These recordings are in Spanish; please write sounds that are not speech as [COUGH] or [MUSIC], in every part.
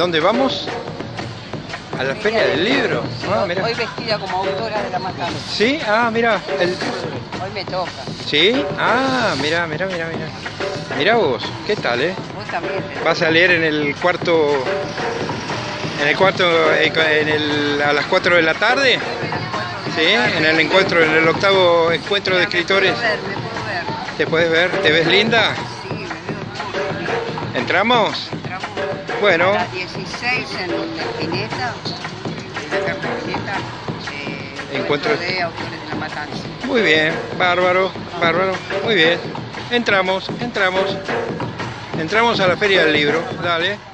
¿A dónde vamos? A la Feria del Libro. Ah, mira. Hoy vestida como autora de la matanza. ¿Sí? Ah, mira. el- Hoy me toca. ¿Sí? Ah, mira, mira, mira, mira. Mira vos, ¿qué tal, eh? Vos también. te- Vas a leer en el cuarto... En el cuarto, eh, en el, a las 4 de la tarde, ¿sí? En el encuentro, en el octavo encuentro de escritores. ¿Te puedes ver? ¿Te ves linda? Entramos Bueno. Encuentro-. Muy bien, bárbaro, bárbaro, muy bien. Entramos, entramos. Entramos a la Feria del Libro, dale.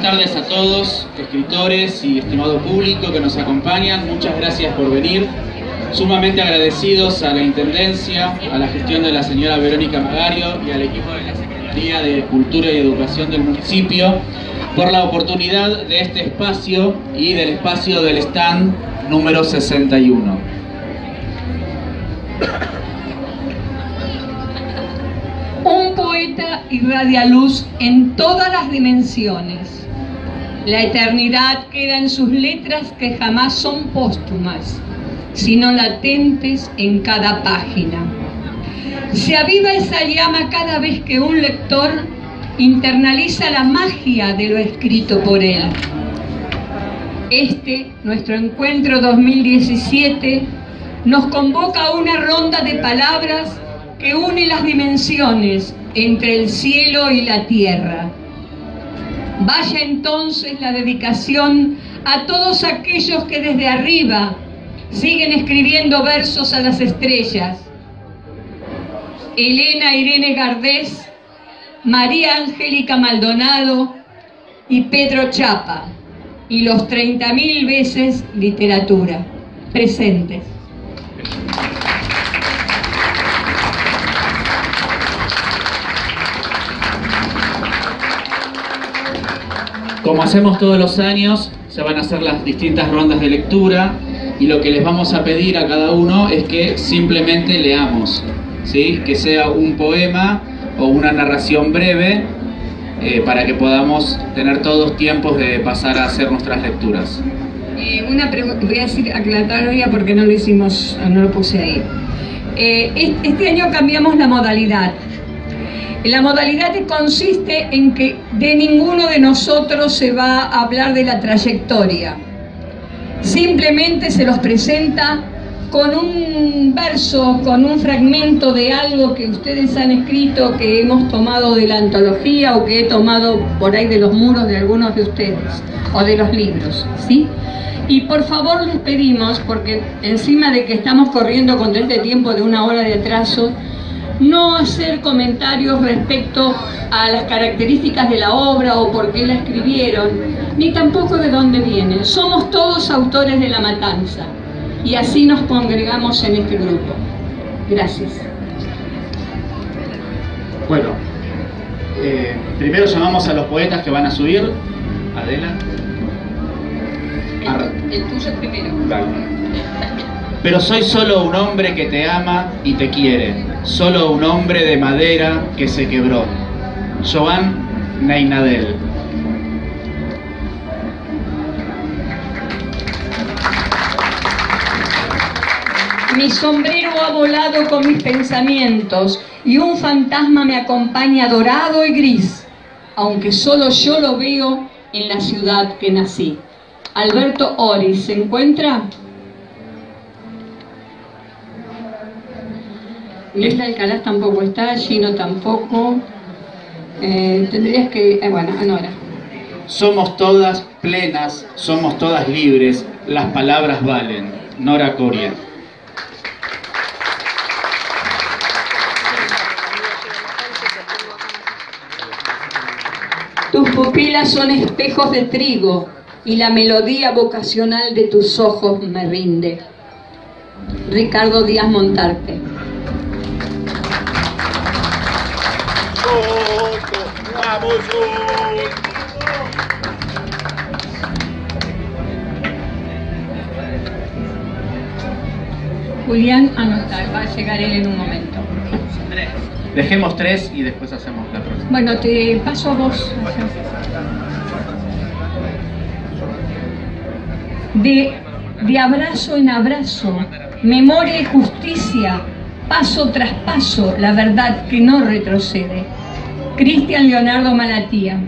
Buenas tardes a todos, escritores y estimado público que nos acompañan. Muchas gracias por venir. Sumamente agradecidos a la Intendencia, a la gestión de la señora Verónica Magario y al equipo de la Secretaría de Cultura y Educación del municipio por la oportunidad de este espacio y del espacio del stand número 61. Un poeta irradia luz en todas las dimensiones. La eternidad queda en sus letras que jamás son póstumas, sino latentes en cada página. Se aviva esa llama cada vez que un lector internaliza la magia de lo escrito por él. Este, nuestro encuentro 2017, nos convoca a una ronda de palabras que une las dimensiones entre el cielo y la tierra. Vaya entonces la dedicación a todos aquellos que desde arriba siguen escribiendo versos a las estrellas. Elena Irene Gardés, María Angélica Maldonado y Pedro Chapa, y los 30.000 veces literatura. Presentes. Como hacemos todos los años, se van a hacer las distintas rondas de lectura y lo que les vamos a pedir a cada uno es que simplemente leamos, ¿sí? que sea un poema o una narración breve eh, para que podamos tener todos tiempos de pasar a hacer nuestras lecturas. Eh, una pregunta, voy a decir aclaratoria porque no lo hicimos, no lo puse ahí. Eh, est- este año cambiamos la modalidad. La modalidad consiste en que de ninguno de nosotros se va a hablar de la trayectoria. Simplemente se los presenta con un verso, con un fragmento de algo que ustedes han escrito, que hemos tomado de la antología o que he tomado por ahí de los muros de algunos de ustedes o de los libros, ¿sí? Y por favor les pedimos, porque encima de que estamos corriendo con este tiempo de una hora de atraso, no hacer comentarios respecto a las características de la obra o por qué la escribieron, ni tampoco de dónde vienen. Somos todos autores de La Matanza y así nos congregamos en este grupo. Gracias. Bueno, eh, primero llamamos a los poetas que van a subir. Adela. El, el tuyo primero. [LAUGHS] Pero soy solo un hombre que te ama y te quiere, solo un hombre de madera que se quebró. Joan Neinadel. Mi sombrero ha volado con mis pensamientos y un fantasma me acompaña dorado y gris, aunque solo yo lo veo en la ciudad que nací. Alberto Oris, ¿se encuentra? Lila Alcalá tampoco está, Gino tampoco. Eh, tendrías que... Eh, bueno, Anora. Somos todas plenas, somos todas libres, las palabras valen. Nora Coria. Tus pupilas son espejos de trigo y la melodía vocacional de tus ojos me rinde. Ricardo Díaz Montarte. Julián anotar, va a llegar él en un momento. Dejemos tres y después hacemos la próxima. Bueno, te paso a vos. De, de abrazo en abrazo, memoria y justicia, paso tras paso, la verdad que no retrocede. Cristian Leonardo Malatía.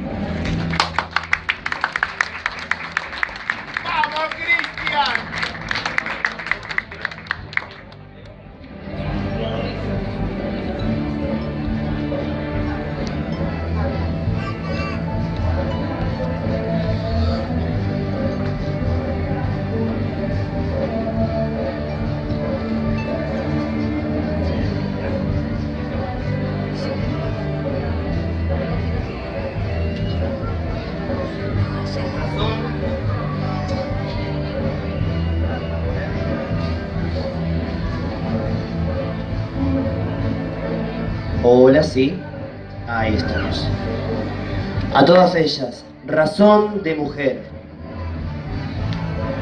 A todas ellas, razón de mujer.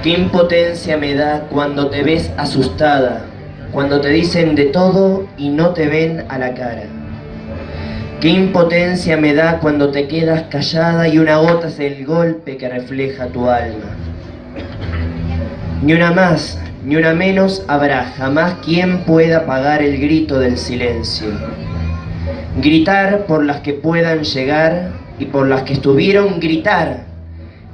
Qué impotencia me da cuando te ves asustada, cuando te dicen de todo y no te ven a la cara. Qué impotencia me da cuando te quedas callada y una gota es el golpe que refleja tu alma. Ni una más, ni una menos habrá jamás quien pueda pagar el grito del silencio. Gritar por las que puedan llegar y por las que estuvieron gritar.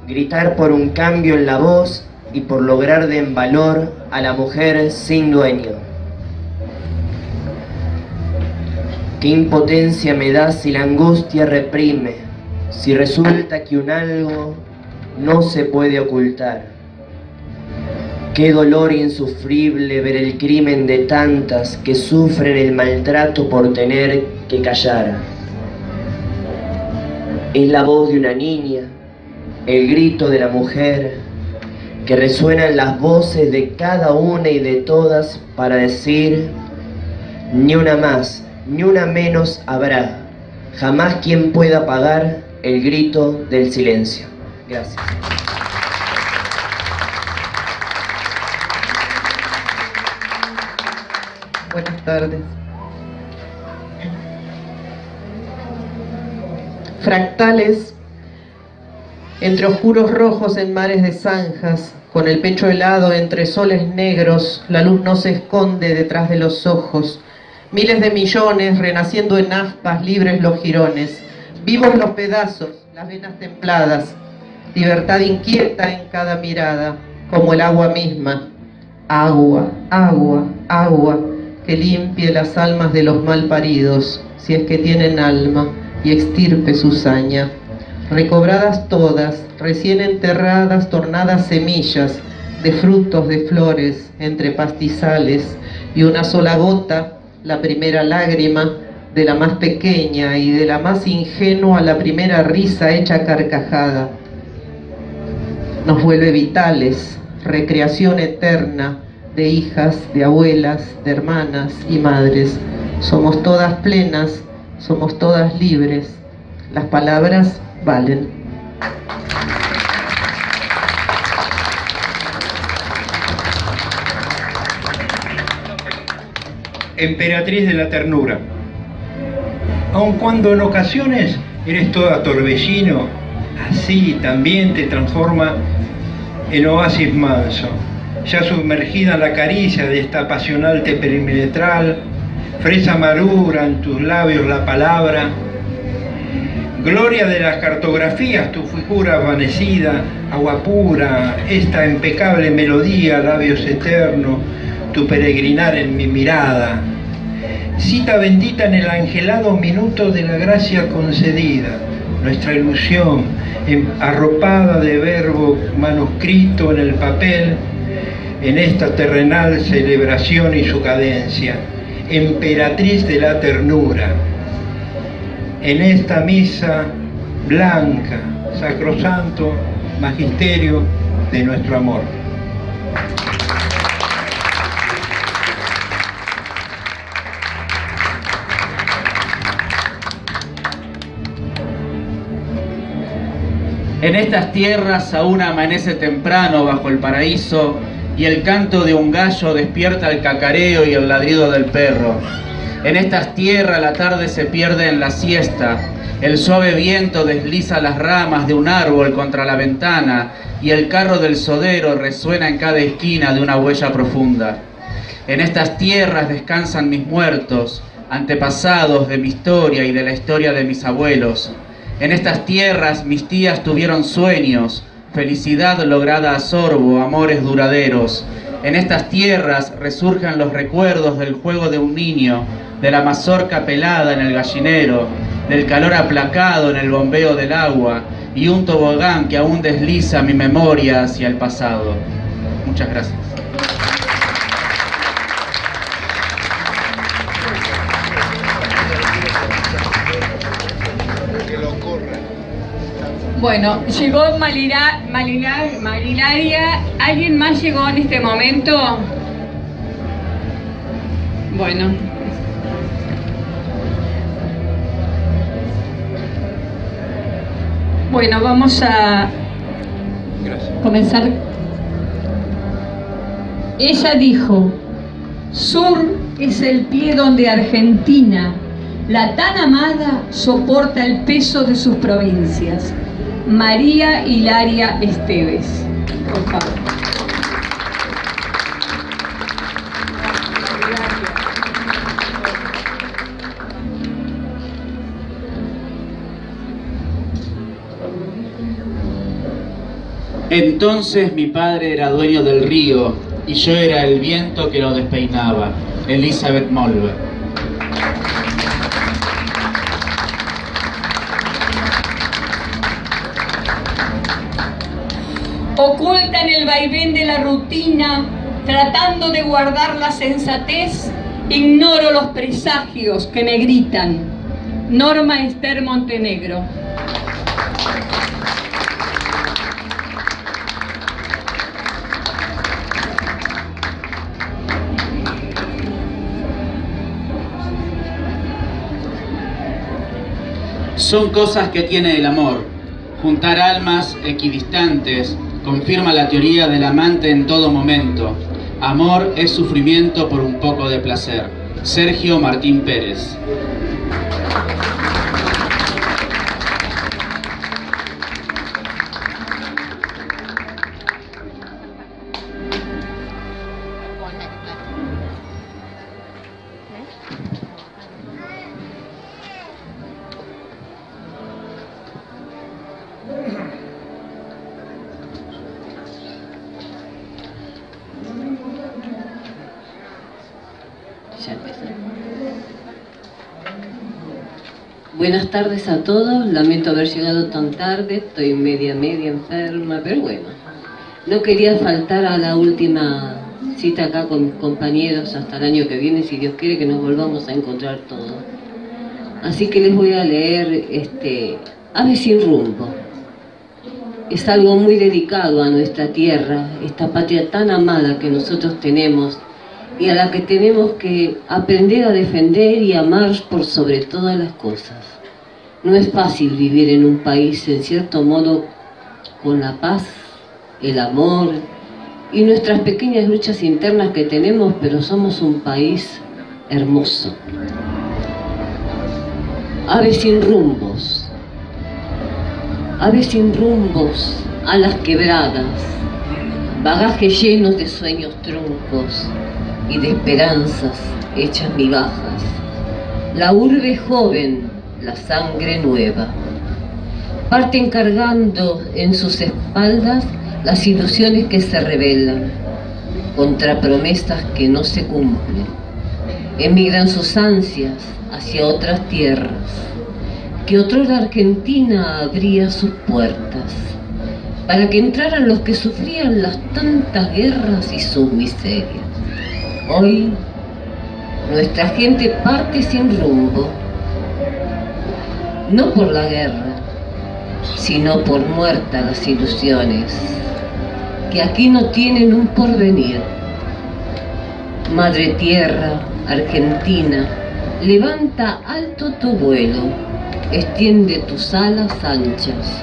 Gritar por un cambio en la voz y por lograr de en valor a la mujer sin dueño. Qué impotencia me da si la angustia reprime, si resulta que un algo no se puede ocultar. Qué dolor insufrible ver el crimen de tantas que sufren el maltrato por tener que callar. Es la voz de una niña, el grito de la mujer, que resuenan las voces de cada una y de todas para decir, ni una más, ni una menos habrá, jamás quien pueda pagar el grito del silencio. Gracias. Buenas tardes. Fractales entre oscuros rojos en mares de zanjas, con el pecho helado entre soles negros, la luz no se esconde detrás de los ojos. Miles de millones renaciendo en aspas, libres los jirones, vivos los pedazos, las venas templadas, libertad inquieta en cada mirada, como el agua misma. Agua, agua, agua que limpie las almas de los mal paridos, si es que tienen alma, y extirpe su saña. Recobradas todas, recién enterradas, tornadas semillas, de frutos, de flores, entre pastizales, y una sola gota, la primera lágrima, de la más pequeña y de la más ingenua la primera risa hecha carcajada. Nos vuelve vitales, recreación eterna, de hijas, de abuelas, de hermanas y madres. Somos todas plenas, somos todas libres. Las palabras valen. Emperatriz de la ternura. Aun cuando en ocasiones eres toda torbellino, así también te transforma en oasis manso ya sumergida en la caricia de esta pasional perimetral, fresa madura en tus labios la palabra, gloria de las cartografías, tu figura vanecida, agua pura, esta impecable melodía, labios eternos, tu peregrinar en mi mirada, cita bendita en el angelado minuto de la gracia concedida, nuestra ilusión, arropada de verbo manuscrito en el papel, en esta terrenal celebración y su cadencia, emperatriz de la ternura, en esta misa blanca, sacrosanto, magisterio de nuestro amor. En estas tierras aún amanece temprano bajo el paraíso y el canto de un gallo despierta el cacareo y el ladrido del perro. En estas tierras la tarde se pierde en la siesta, el suave viento desliza las ramas de un árbol contra la ventana y el carro del sodero resuena en cada esquina de una huella profunda. En estas tierras descansan mis muertos, antepasados de mi historia y de la historia de mis abuelos. En estas tierras mis tías tuvieron sueños, felicidad lograda a sorbo, amores duraderos. En estas tierras resurgen los recuerdos del juego de un niño, de la mazorca pelada en el gallinero, del calor aplacado en el bombeo del agua y un tobogán que aún desliza mi memoria hacia el pasado. Muchas gracias. Bueno, llegó Malira, Marilaria. ¿Alguien más llegó en este momento? Bueno. Bueno, vamos a comenzar. Ella dijo, Sur es el pie donde Argentina, la tan amada, soporta el peso de sus provincias. María Hilaria Esteves. Por favor. Entonces mi padre era dueño del río y yo era el viento que lo despeinaba. Elizabeth Molver. Oculta en el vaivén de la rutina, tratando de guardar la sensatez, ignoro los presagios que me gritan. Norma Esther Montenegro. Son cosas que tiene el amor, juntar almas equidistantes, confirma la teoría del amante en todo momento. Amor es sufrimiento por un poco de placer. Sergio Martín Pérez. Buenas tardes a todos, lamento haber llegado tan tarde, estoy media, media enferma, pero bueno. No quería faltar a la última cita acá con mis compañeros hasta el año que viene, si Dios quiere que nos volvamos a encontrar todos. Así que les voy a leer este, Ave sin rumbo. Es algo muy dedicado a nuestra tierra, esta patria tan amada que nosotros tenemos y a la que tenemos que aprender a defender y amar por sobre todas las cosas. No es fácil vivir en un país, en cierto modo, con la paz, el amor y nuestras pequeñas luchas internas que tenemos, pero somos un país hermoso. Aves sin rumbos, aves sin rumbos a las quebradas, bagajes llenos de sueños truncos y de esperanzas hechas migajas. La urbe joven, la sangre nueva. Parten cargando en sus espaldas las ilusiones que se revelan contra promesas que no se cumplen. Emigran sus ansias hacia otras tierras, que otro la Argentina abría sus puertas, para que entraran los que sufrían las tantas guerras y sus miserias. Hoy nuestra gente parte sin rumbo, no por la guerra, sino por muertas las ilusiones, que aquí no tienen un porvenir. Madre Tierra, Argentina, levanta alto tu vuelo, extiende tus alas anchas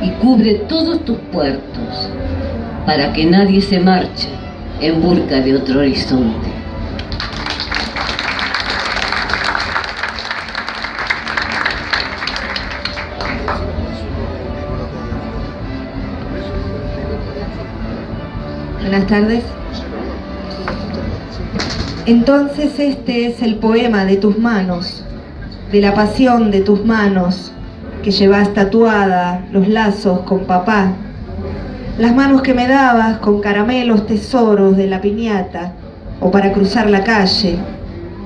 y cubre todos tus puertos, para que nadie se marche en busca de otro horizonte. Buenas tardes. Entonces este es el poema de tus manos, de la pasión de tus manos, que llevas tatuada los lazos con papá, las manos que me dabas con caramelos tesoros de la piñata o para cruzar la calle,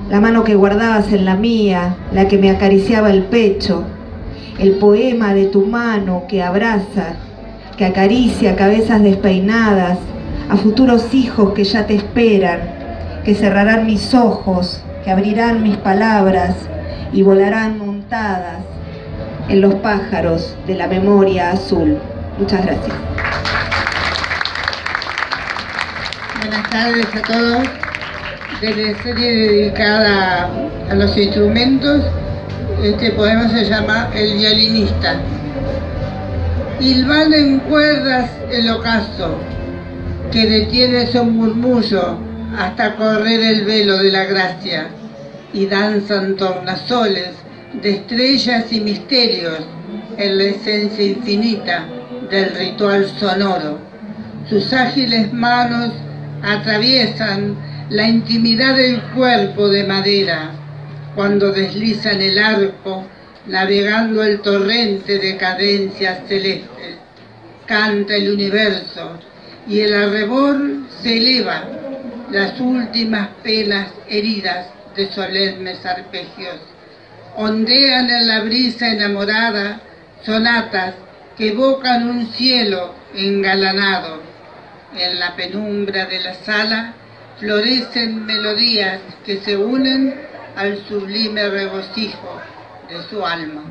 la mano que guardabas en la mía, la que me acariciaba el pecho, el poema de tu mano que abraza, que acaricia cabezas despeinadas, a futuros hijos que ya te esperan, que cerrarán mis ojos, que abrirán mis palabras y volarán montadas en los pájaros de la memoria azul. Muchas gracias. Buenas tardes a todos. De la serie dedicada a los instrumentos, este poema se llama El violinista. Hilvan en cuerdas el ocaso, que detiene su murmullo hasta correr el velo de la gracia, y danzan tornasoles de estrellas y misterios en la esencia infinita del ritual sonoro. Sus ágiles manos atraviesan la intimidad del cuerpo de madera cuando deslizan el arco navegando el torrente de cadencias celestes. Canta el universo y el arrebor se eleva las últimas penas heridas de solemnes arpegios. Ondean en la brisa enamorada sonatas que evocan un cielo engalanado. En la penumbra de la sala florecen melodías que se unen al sublime regocijo de su alma.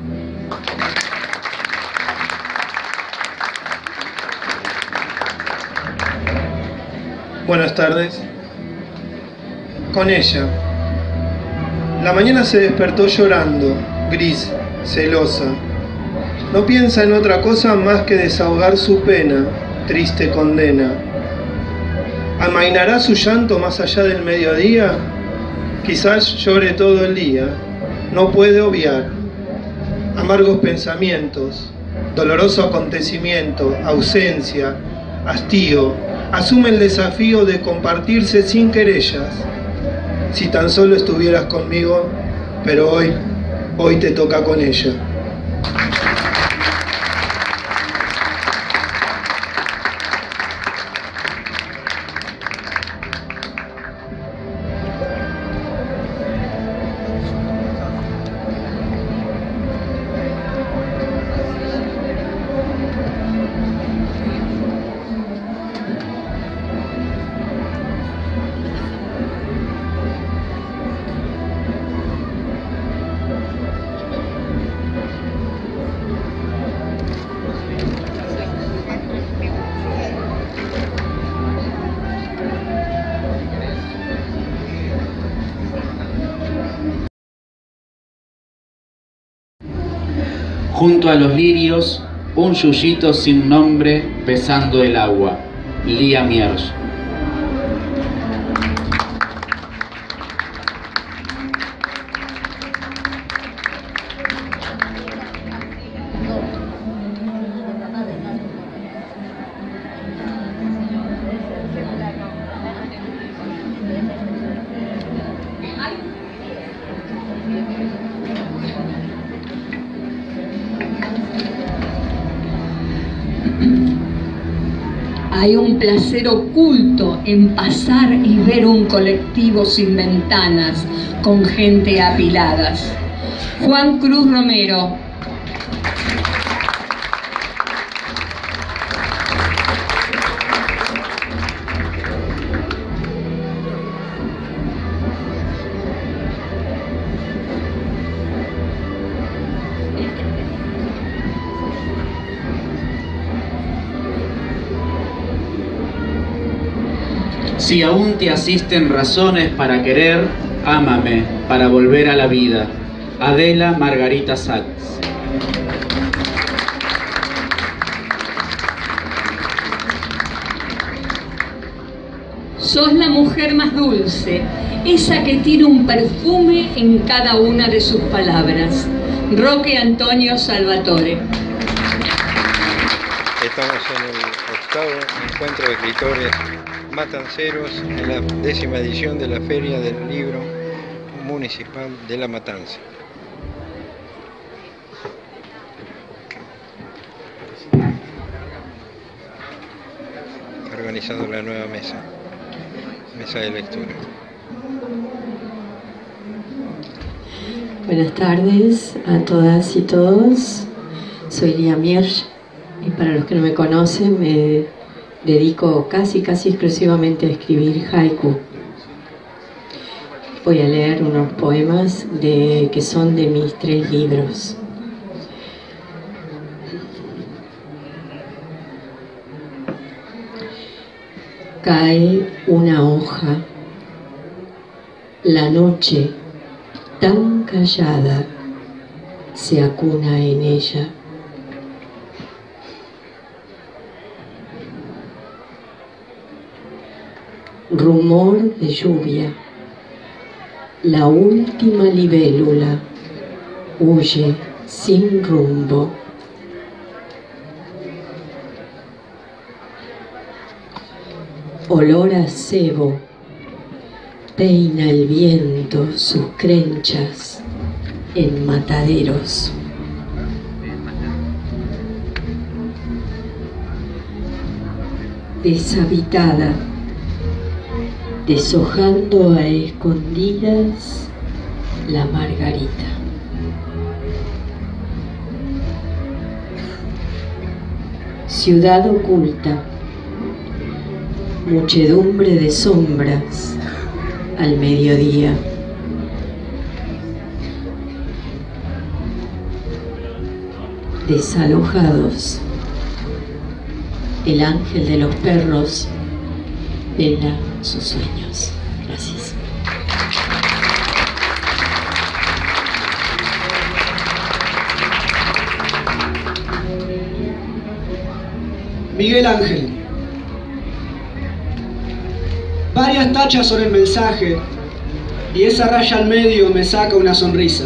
Buenas tardes. Con ella. La mañana se despertó llorando, gris, celosa. No piensa en otra cosa más que desahogar su pena, triste condena. ¿Amainará su llanto más allá del mediodía? Quizás llore todo el día. No puede obviar. Amargos pensamientos, doloroso acontecimiento, ausencia, hastío, asume el desafío de compartirse sin querellas. Si tan solo estuvieras conmigo, pero hoy, hoy te toca con ella. Junto a los lirios, un yuyito sin nombre besando el agua. Lía. Placer oculto en pasar y ver un colectivo sin ventanas, con gente apiladas. Juan Cruz Romero, Si aún te asisten razones para querer, ámame para volver a la vida. Adela Margarita Sachs. Sos la mujer más dulce, esa que tiene un perfume en cada una de sus palabras. Roque Antonio Salvatore. Estamos en el octavo encuentro de escritores matanceros en la décima edición de la Feria del Libro Municipal de La Matanza. Organizando la nueva mesa, mesa de lectura. Buenas tardes a todas y todos. Soy Lía Miersch y para los que no me conocen me dedico casi casi exclusivamente a escribir haiku. Voy a leer unos poemas de, que son de mis tres libros. Cae una hoja, la noche tan callada se acuna en ella. Rumor de lluvia, la última libélula huye sin rumbo. Olor a cebo peina el viento sus crenchas en mataderos. Deshabitada, deshojando a escondidas la margarita. Ciudad oculta, muchedumbre de sombras al mediodía. Desalojados, el ángel de los perros vela sus sueños. Gracias. Miguel Ángel. Varias tachas sobre el mensaje y esa raya al medio me saca una sonrisa.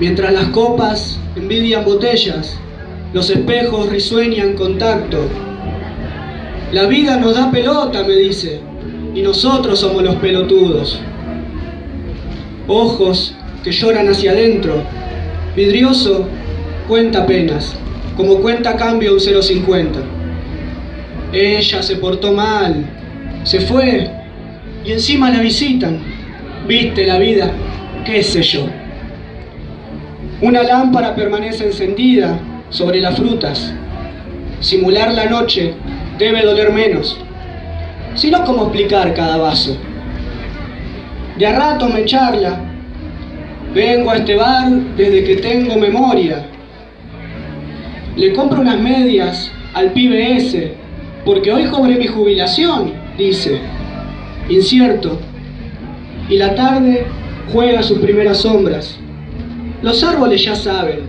Mientras las copas envidian botellas, los espejos risueñan contacto. La vida nos da pelota, me dice, y nosotros somos los pelotudos. Ojos que lloran hacia adentro, vidrioso cuenta penas, como cuenta cambio un 050. Ella se portó mal, se fue y encima la visitan. Viste la vida, qué sé yo. Una lámpara permanece encendida sobre las frutas. Simular la noche debe doler menos. Si no, ¿cómo explicar cada vaso? De a rato me charla. Vengo a este bar desde que tengo memoria. Le compro unas medias al pibe ese, porque hoy cobré mi jubilación, dice. Incierto. Y la tarde juega sus primeras sombras. Los árboles ya saben,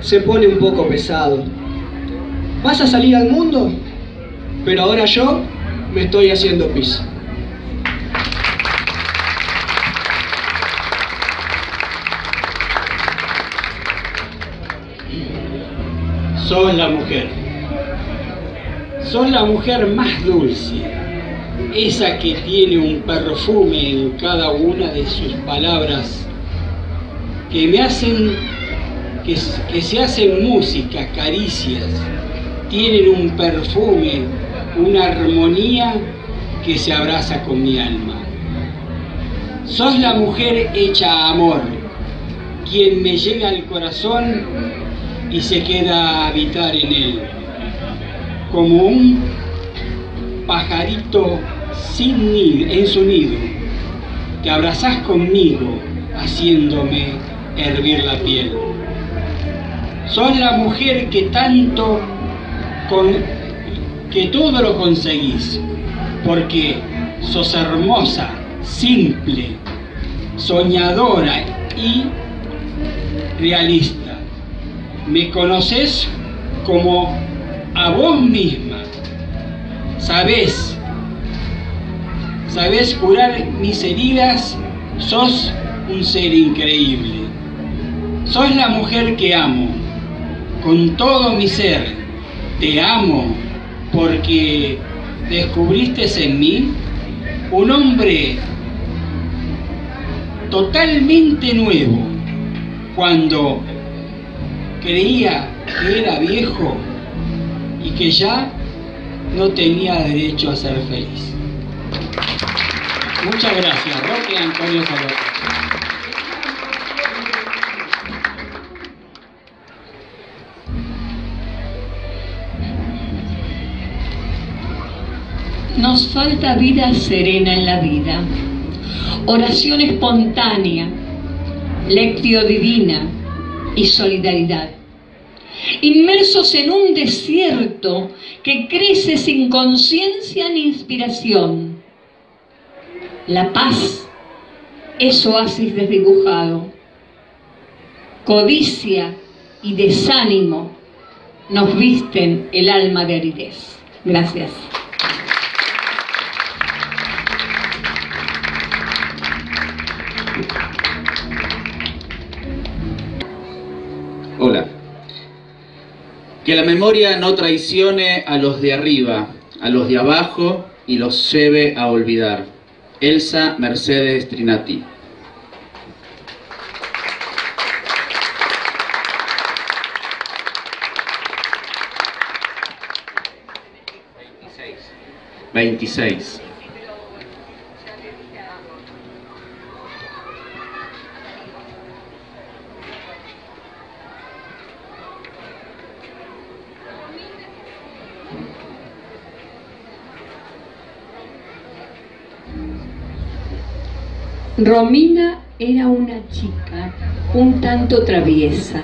se pone un poco pesado. ¿Vas a salir al mundo? Pero ahora yo me estoy haciendo pis. Sos la mujer. Sos la mujer más dulce. Esa que tiene un perfume en cada una de sus palabras que me hacen, que, que se hacen música, caricias, tienen un perfume, una armonía que se abraza con mi alma. Sos la mujer hecha amor, quien me llega al corazón y se queda a habitar en él, como un pajarito sin nido, en su nido. Te abrazás conmigo, haciéndome hervir la piel. Sos la mujer que tanto, con, que todo lo conseguís, porque sos hermosa, simple, soñadora y realista. Me conoces como a vos misma. Sabés, sabés curar mis heridas, sos un ser increíble. Sos la mujer que amo, con todo mi ser. Te amo porque descubriste en mí un hombre totalmente nuevo cuando creía que era viejo y que ya no tenía derecho a ser feliz. Muchas gracias, Roque Antonio Salvador. Nos falta vida serena en la vida, oración espontánea, lectio divina y solidaridad. Inmersos en un desierto que crece sin conciencia ni inspiración. La paz es oasis desdibujado. Codicia y desánimo nos visten el alma de aridez. Gracias. Que la memoria no traicione a los de arriba, a los de abajo y los lleve a olvidar. Elsa Mercedes Trinati. Veintiséis. Romina era una chica un tanto traviesa.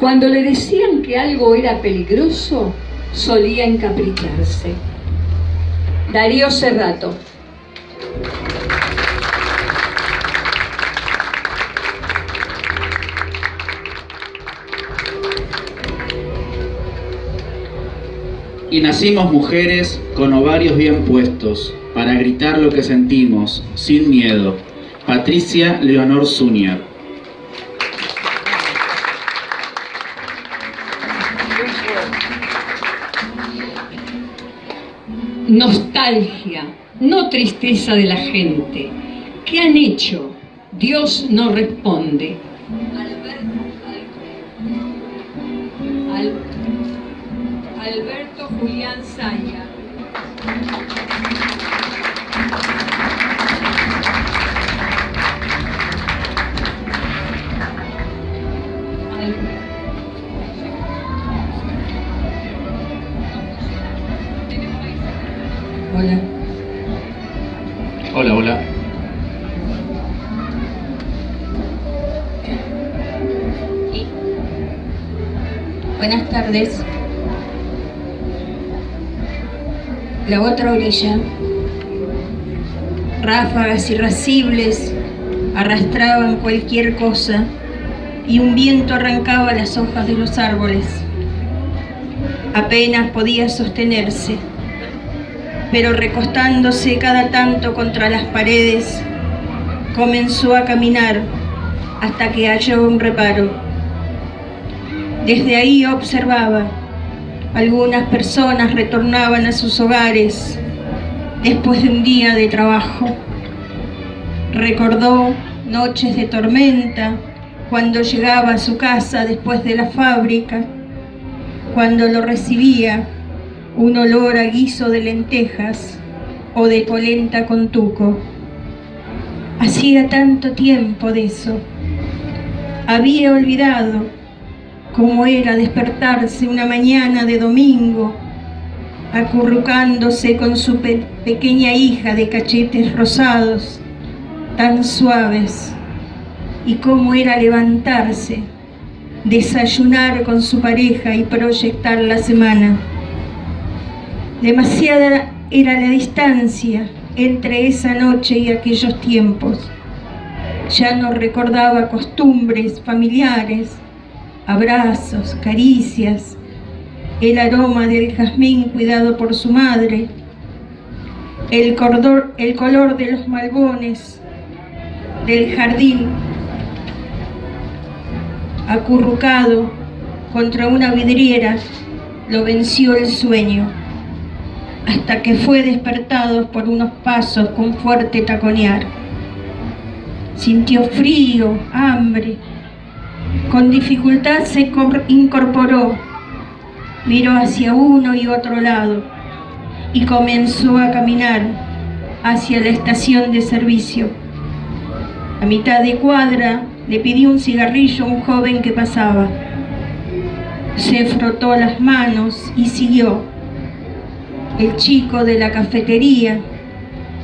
Cuando le decían que algo era peligroso, solía encapricharse. Darío Serrato. Y nacimos mujeres con ovarios bien puestos, para gritar lo que sentimos, sin miedo. Patricia Leonor Zúñiga. Nostalgia, no tristeza de la gente. ¿Qué han hecho? Dios no responde. La otra orilla. Ráfagas irascibles arrastraban cualquier cosa y un viento arrancaba las hojas de los árboles. Apenas podía sostenerse, pero recostándose cada tanto contra las paredes, comenzó a caminar hasta que halló un reparo. Desde ahí observaba. Algunas personas retornaban a sus hogares después de un día de trabajo. Recordó noches de tormenta cuando llegaba a su casa después de la fábrica, cuando lo recibía un olor a guiso de lentejas o de polenta con tuco. Hacía tanto tiempo de eso. Había olvidado cómo era despertarse una mañana de domingo, acurrucándose con su pe pequeña hija de cachetes rosados, tan suaves, y cómo era levantarse, desayunar con su pareja y proyectar la semana. Demasiada era la distancia entre esa noche y aquellos tiempos. Ya no recordaba costumbres familiares, abrazos, caricias, el aroma del jazmín cuidado por su madre, el, cordor, el color de los malbones del jardín acurrucado contra una vidriera, lo venció el sueño, hasta que fue despertado por unos pasos con fuerte taconear. Sintió frío, hambre, con dificultad se incorporó, miró hacia uno y otro lado y comenzó a caminar hacia la estación de servicio. A mitad de cuadra le pidió un cigarrillo a un joven que pasaba. Se frotó las manos y siguió. El chico de la cafetería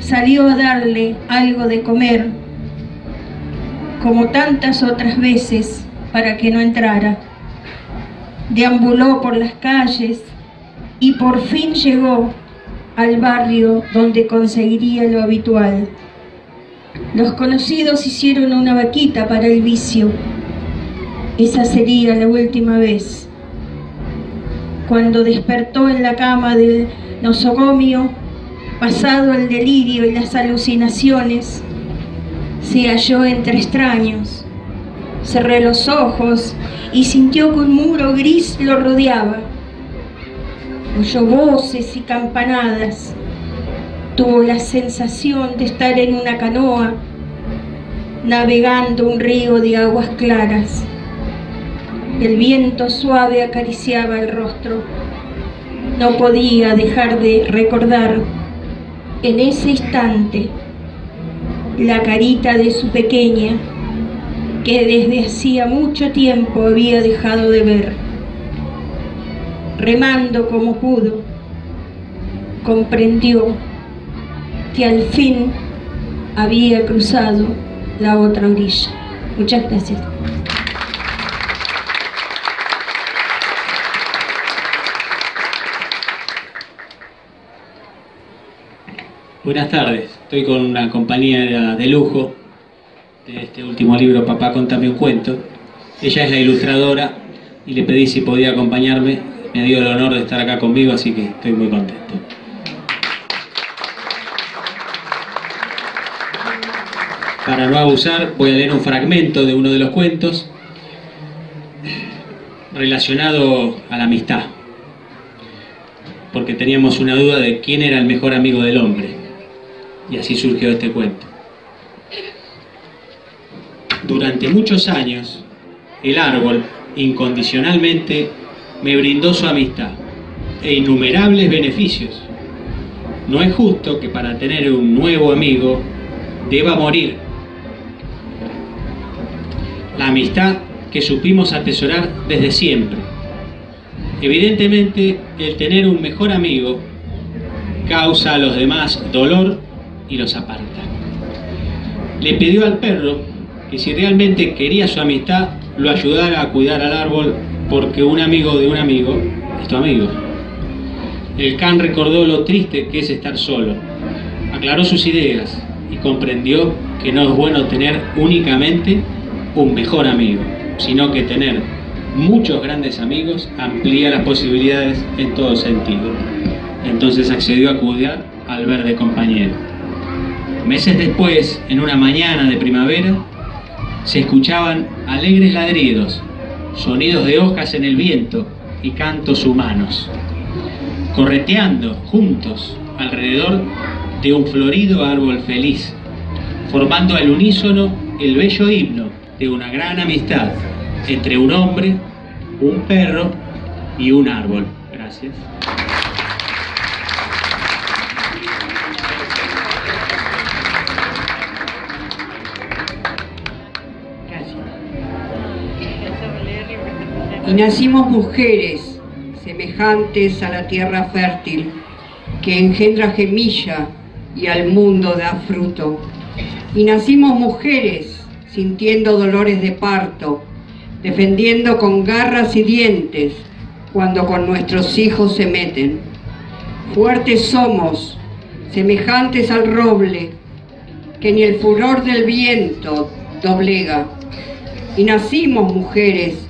salió a darle algo de comer, como tantas otras veces, para que no entrara. Deambuló por las calles y por fin llegó al barrio donde conseguiría lo habitual. Los conocidos hicieron una vaquita para el vicio. Esa sería la última vez. Cuando despertó en la cama del nosogomio, pasado el delirio y las alucinaciones, se halló entre extraños. Cerré los ojos y sintió que un muro gris lo rodeaba. Oyó voces y campanadas tuvo la sensación de estar en una canoa navegando un río de aguas claras. El viento suave acariciaba el rostro. No podía dejar de recordar en ese instante la carita de su pequeña que desde hacía mucho tiempo había dejado de ver. Remando como pudo, comprendió que al fin había cruzado la otra orilla. Muchas gracias. Buenas tardes, estoy con una compañía de lujo de este último libro, Papá, contame un cuento. Ella es la ilustradora y le pedí si podía acompañarme. Me dio el honor de estar acá conmigo, así que estoy muy contento. Para no abusar, voy a leer un fragmento de uno de los cuentos relacionado a la amistad, porque teníamos una duda de quién era el mejor amigo del hombre, y así surgió este cuento. Durante muchos años, el árbol incondicionalmente me brindó su amistad e innumerables beneficios. No es justo que para tener un nuevo amigo deba morir la amistad que supimos atesorar desde siempre. Evidentemente, el tener un mejor amigo causa a los demás dolor y los aparta. Le pidió al perro que si realmente quería su amistad, lo ayudara a cuidar al árbol porque un amigo de un amigo es tu amigo. El can recordó lo triste que es estar solo, aclaró sus ideas y comprendió que no es bueno tener únicamente un mejor amigo, sino que tener muchos grandes amigos amplía las posibilidades en todo sentido. Entonces accedió a cuidar al verde compañero. Meses después, en una mañana de primavera, se escuchaban alegres ladridos, sonidos de hojas en el viento y cantos humanos, correteando juntos alrededor de un florido árbol feliz, formando al unísono el bello himno de una gran amistad entre un hombre, un perro y un árbol. Gracias. Y nacimos mujeres semejantes a la tierra fértil, que engendra gemilla y al mundo da fruto. Y nacimos mujeres sintiendo dolores de parto, defendiendo con garras y dientes cuando con nuestros hijos se meten. Fuertes somos, semejantes al roble, que ni el furor del viento doblega. Y nacimos mujeres,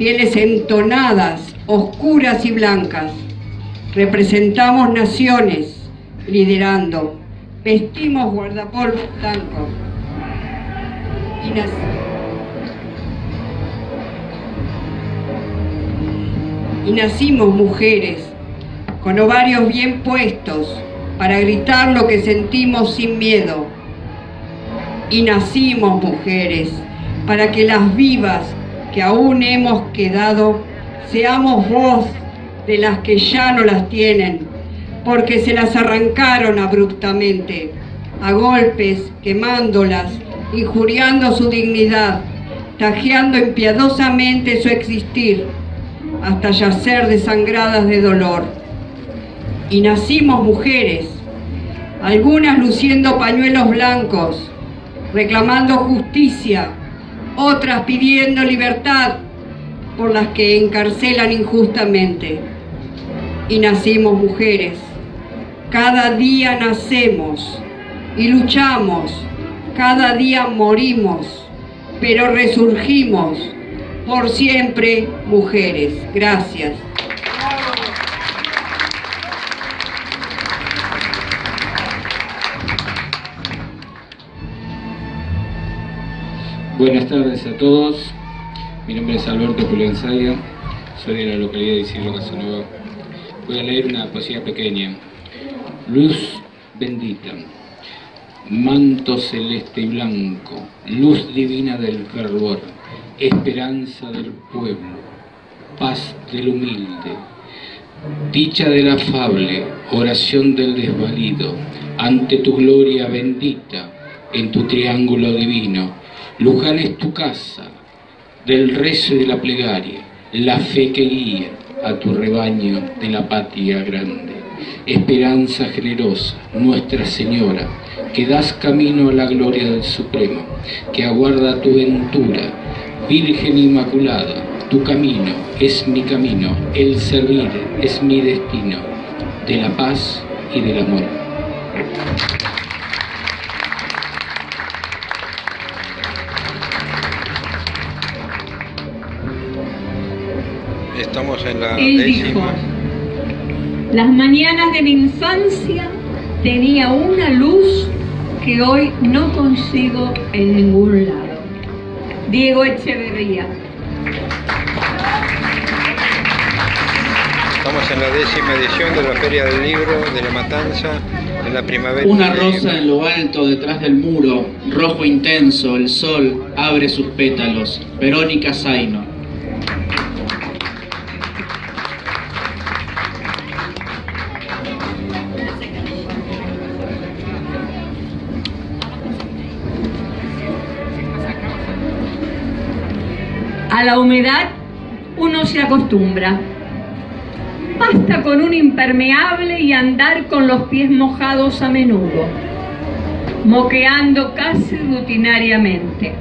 pieles entonadas, oscuras y blancas. Representamos naciones, liderando. Vestimos guardapolvos blancos. Y y nacimos mujeres, con ovarios bien puestos, para gritar lo que sentimos sin miedo. Y nacimos mujeres, para que las vivas que aún hemos quedado, seamos voz de las que ya no las tienen, porque se las arrancaron abruptamente, a golpes, quemándolas, injuriando su dignidad, tajeando impiadosamente su existir, hasta yacer desangradas de dolor. Y nacimos mujeres, algunas luciendo pañuelos blancos, reclamando justicia, otras pidiendo libertad por las que encarcelan injustamente. Y nacimos mujeres, cada día nacemos y luchamos, cada día morimos, pero resurgimos por siempre mujeres. Gracias. Buenas tardes a todos. Mi nombre es Alberto Julián Saya, soy de la localidad de Isidro Casanova. Voy a leer una poesía pequeña. Luz bendita, manto celeste y blanco, luz divina del fervor, esperanza del pueblo, paz del humilde, dicha del afable, oración del desvalido, ante tu gloria bendita, en tu triángulo divino, Luján es tu casa, del rezo y de la plegaria, la fe que guía a tu rebaño de la patria grande. Esperanza generosa, Nuestra Señora, que das camino a la gloria del Supremo, que aguarda tu ventura, Virgen Inmaculada, tu camino es mi camino, el servir es mi destino, de la paz y del amor. Estamos en la Él dijo, las mañanas de mi infancia tenía una luz que hoy no consigo en ningún lado. Diego Echeverría. Estamos en la décima edición de la Feria del Libro de la Matanza en la primavera. Una rosa en lo alto detrás del muro, rojo intenso, el sol abre sus pétalos. Verónica Zaino. La humedad uno se acostumbra. Basta con un impermeable y andar con los pies mojados a menudo, moqueando casi rutinariamente.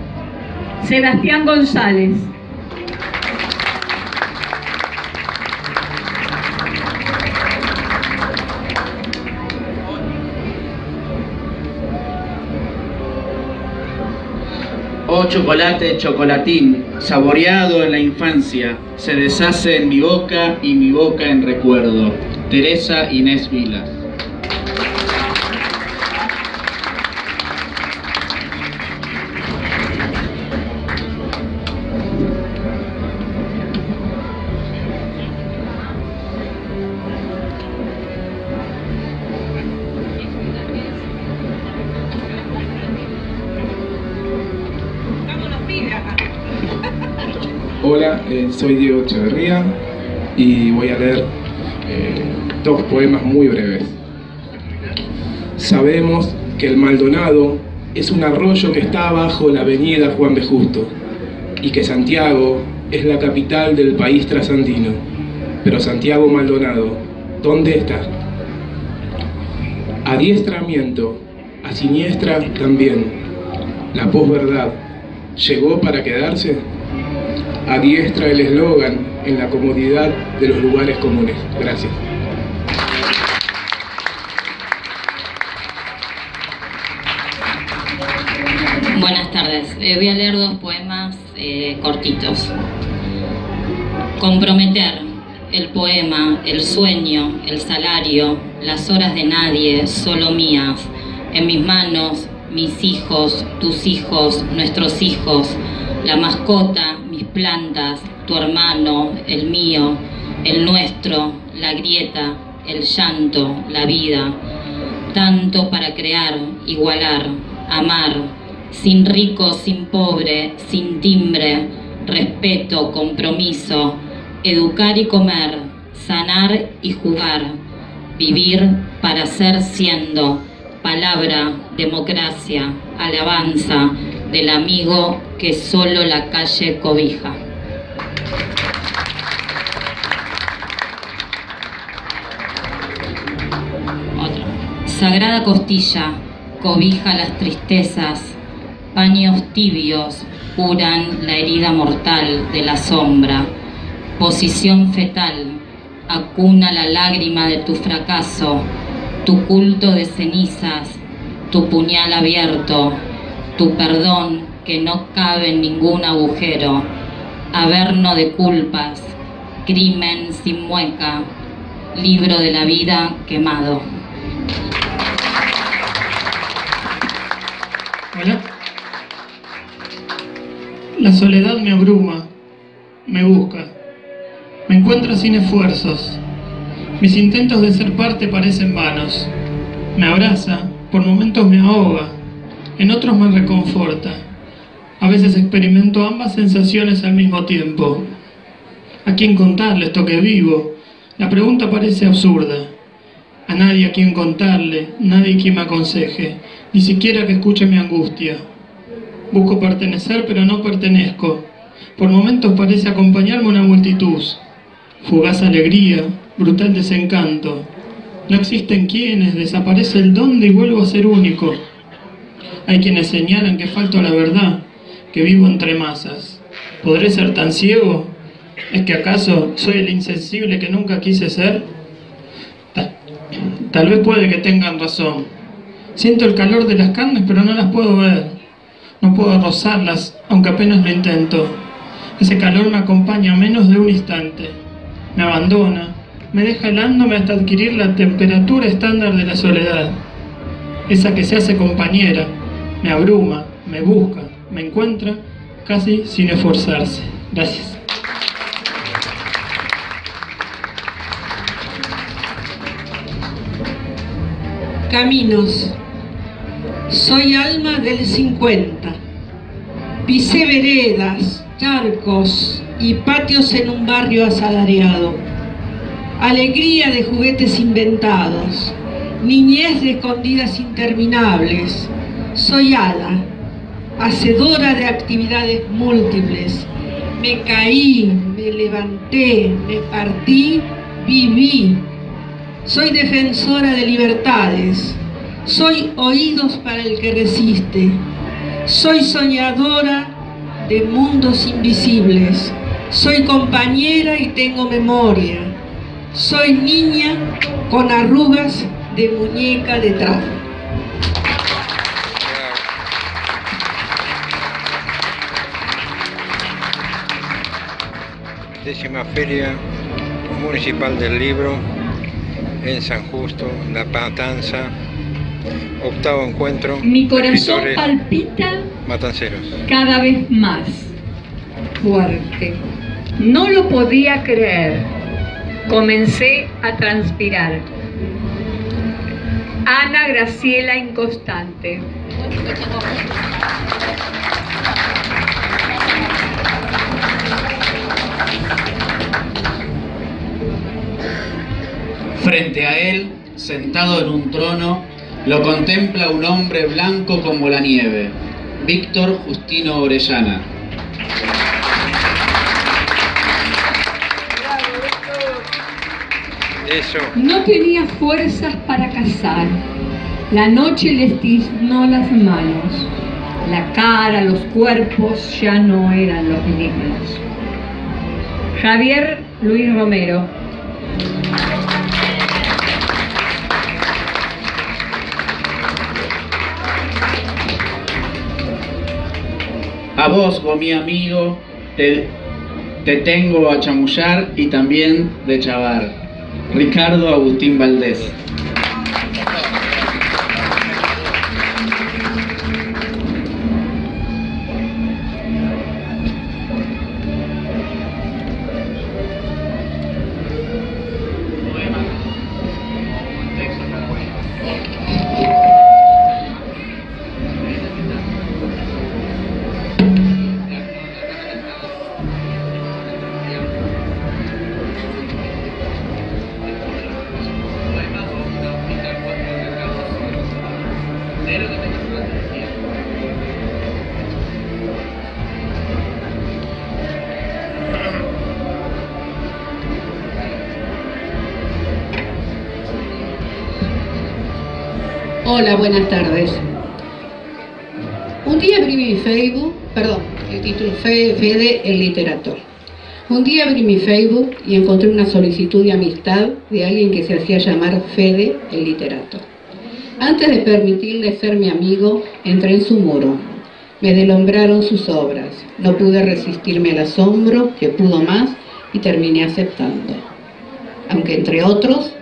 Sebastián González. Oh chocolate, chocolatín, saboreado en la infancia, se deshace en mi boca y mi boca en recuerdo. Teresa Inés Vilas. Eh, soy Diego Echeverría y voy a leer eh, dos poemas muy breves. Sabemos que el Maldonado es un arroyo que está bajo la avenida Juan de Justo y que Santiago es la capital del país trasandino. Pero Santiago Maldonado, ¿dónde está? Adiestramiento, a siniestra también. La posverdad, ¿llegó para quedarse? Adiestra el eslogan en la comodidad de los lugares comunes. Gracias. Buenas tardes. Eh, voy a leer dos poemas eh, cortitos. Comprometer, el poema, el sueño, el salario, las horas de nadie, solo mías, en mis manos, mis hijos, tus hijos, nuestros hijos, la mascota, plantas, tu hermano, el mío, el nuestro, la grieta, el llanto, la vida, tanto para crear, igualar, amar, sin rico, sin pobre, sin timbre, respeto, compromiso, educar y comer, sanar y jugar, vivir para ser siendo, palabra, democracia, alabanza del amigo que solo la calle cobija. Otro. Sagrada costilla, cobija las tristezas, paños tibios curan la herida mortal de la sombra, posición fetal, acuna la lágrima de tu fracaso, tu culto de cenizas, tu puñal abierto, tu perdón que no cabe en ningún agujero, averno de culpas, crimen sin mueca, libro de la vida quemado. Hola. La soledad me abruma, me busca, me encuentra sin esfuerzos. Mis intentos de ser parte parecen vanos. Me abraza, por momentos me ahoga, en otros me reconforta. A veces experimento ambas sensaciones al mismo tiempo. ¿A quién contarle esto que vivo? La pregunta parece absurda. A nadie a quien contarle, nadie quien me aconseje, ni siquiera que escuche mi angustia. Busco pertenecer, pero no pertenezco. Por momentos parece acompañarme una multitud. Fugaz alegría, brutal desencanto. No existen quienes, desaparece el dónde y vuelvo a ser único. Hay quienes señalan que falto a la verdad, que vivo entre masas. ¿Podré ser tan ciego? ¿Es que acaso soy el insensible que nunca quise ser? Tal, tal vez puede que tengan razón. Siento el calor de las carnes, pero no las puedo ver. No puedo rozarlas, aunque apenas lo intento. Ese calor me acompaña menos de un instante. Me abandona, me deja helándome hasta adquirir la temperatura estándar de la soledad. Esa que se hace compañera, me abruma, me busca, me encuentra, casi sin esforzarse. Gracias. Caminos. Soy alma del 50. Pisé veredas, charcos y patios en un barrio asalariado. Alegría de juguetes inventados, niñez de escondidas interminables. Soy hada, hacedora de actividades múltiples. Me caí, me levanté, me partí, viví. Soy defensora de libertades. Soy oídos para el que resiste. Soy soñadora de mundos invisibles. Soy compañera y tengo memoria. Soy niña con arrugas de muñeca de trapo. Décima Feria Municipal del Libro en San Justo, La Matanza, octavo encuentro. Mi corazón palpita Matanceros. cada vez más fuerte. No lo podía creer. Comencé a transpirar. Ana Graciela Inconstante. Frente a él, sentado en un trono, lo contempla un hombre blanco como la nieve, Víctor Justino Orellana. Eso. No tenía fuerzas para cazar. La noche les tiznó las manos. La cara, los cuerpos ya no eran los mismos. Javier Luis Romero. A vos, oh mi amigo, te, te tengo a chamullar y también de chavar. Ricardo Agustín Valdés. Hola, buenas tardes. Un día abrí mi Facebook, perdón, el título Fe- Fede, el literato. Un día abrí mi Facebook y encontré una solicitud de amistad de alguien que se hacía llamar Fede, el literato. Antes de permitirle ser mi amigo, entré en su muro. Me deslumbraron sus obras. No pude resistirme al asombro, que pudo más, y terminé aceptando. Aunque entre otros,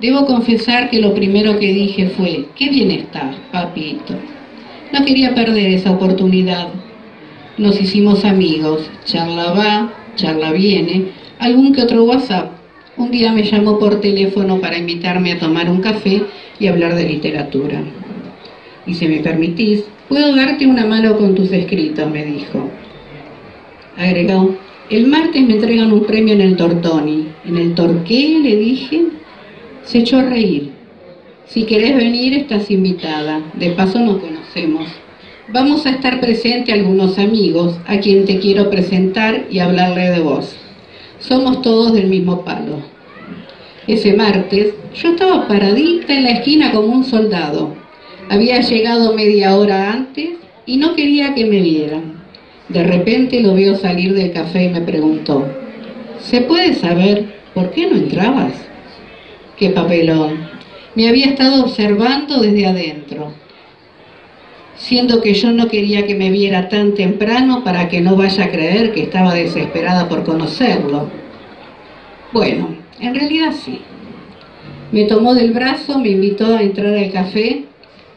debo confesar que lo primero que dije fue, qué bien estás, papito. No quería perder esa oportunidad. Nos hicimos amigos, charla va, charla viene, algún que otro WhatsApp. Un día me llamó por teléfono para invitarme a tomar un café y hablar de literatura. Y si me permitís, puedo darte una mano con tus escritos, me dijo. Agregó, el martes me entregan un premio en el Tortoni. ¿En el Torqué? Le dije. Se echó a reír. Si querés venir, estás invitada. De paso nos conocemos. Vamos a estar presente algunos amigos a quien te quiero presentar y hablarle de vos. Somos todos del mismo palo. Ese martes yo estaba paradita en la esquina como un soldado. Había llegado media hora antes y no quería que me vieran. De repente lo vio salir del café y me preguntó, ¿se puede saber por qué no entrabas? ¡Qué papelón! Me había estado observando desde adentro, siendo que yo no quería que me viera tan temprano para que no vaya a creer que estaba desesperada por conocerlo. Bueno, en realidad sí. Me tomó del brazo, me invitó a entrar al café.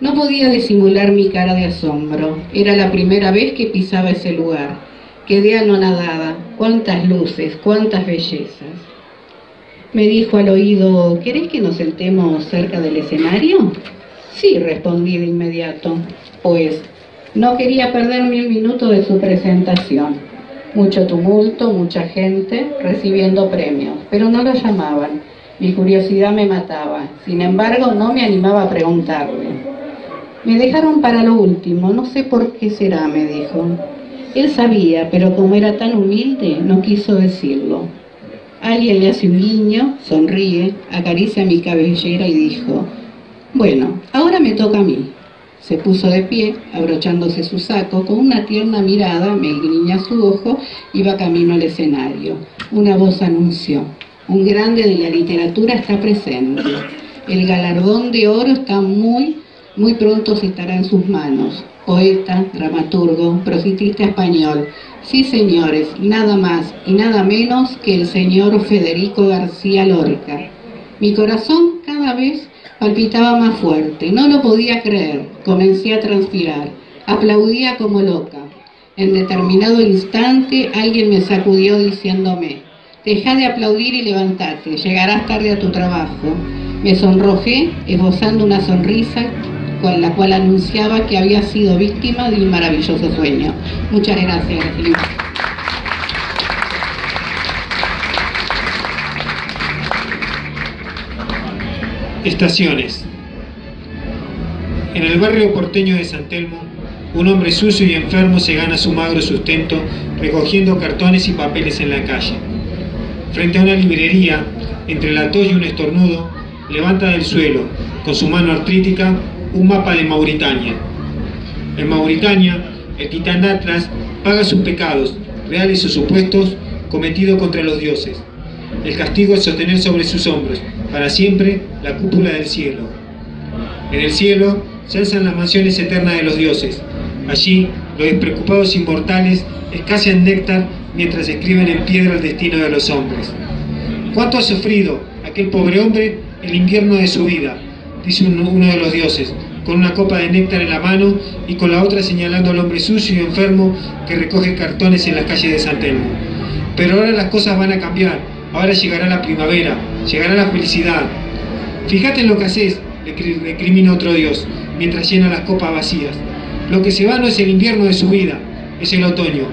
No podía disimular mi cara de asombro. Era la primera vez que pisaba ese lugar. Quedé anonadada. Cuántas luces, cuántas bellezas. Me dijo al oído, ¿querés que nos sentemos cerca del escenario? Sí, respondí de inmediato, pues no quería perderme un minuto de su presentación. Mucho tumulto, mucha gente recibiendo premios, pero no lo llamaban. Mi curiosidad me mataba. Sin embargo, no me animaba a preguntarle. Me dejaron para lo último, no sé por qué será, me dijo. Él sabía, pero como era tan humilde, no quiso decirlo. Alguien le hace un guiño, sonríe, acaricia mi cabellera y dijo, bueno, ahora me toca a mí. Se puso de pie, abrochándose su saco, con una tierna mirada, me guiña su ojo, iba camino al escenario. Una voz anunció, un grande de la literatura está presente. El galardón de oro está muy, muy pronto se estará en sus manos. Poeta, dramaturgo, prositista español. Sí, señores, nada más y nada menos que el señor Federico García Lorca. Mi corazón cada vez palpitaba más fuerte, no lo podía creer, comencé a transpirar, aplaudía como loca. En determinado instante alguien me sacudió diciéndome, deja de aplaudir y levantate, llegarás tarde a tu trabajo. Me sonrojé, esbozando una sonrisa con la cual anunciaba que había sido víctima de un maravilloso sueño. Muchas gracias. Estaciones. En el barrio porteño de San Telmo, un hombre sucio y enfermo se gana su magro sustento recogiendo cartones y papeles en la calle. Frente a una librería, entre la tos y un estornudo, levanta del suelo, con su mano artrítica, un mapa de Mauritania. En Mauritania, el titán Atlas paga sus pecados, reales o supuestos, cometidos contra los dioses. El castigo es sostener sobre sus hombros, para siempre, la cúpula del cielo. En el cielo se alzan las mansiones eternas de los dioses. Allí, los despreocupados inmortales escasean néctar mientras escriben en piedra el destino de los hombres. ¿Cuánto ha sufrido aquel pobre hombre el invierno de su vida? Dice uno de los dioses, con una copa de néctar en la mano y con la otra señalando al hombre sucio y enfermo que recoge cartones en las calles de San Telmo. Pero ahora las cosas van a cambiar, ahora llegará la primavera, llegará la felicidad. Fíjate en lo que haces, le crimina otro dios, mientras llena las copas vacías. Lo que se va no es el invierno de su vida, es el otoño.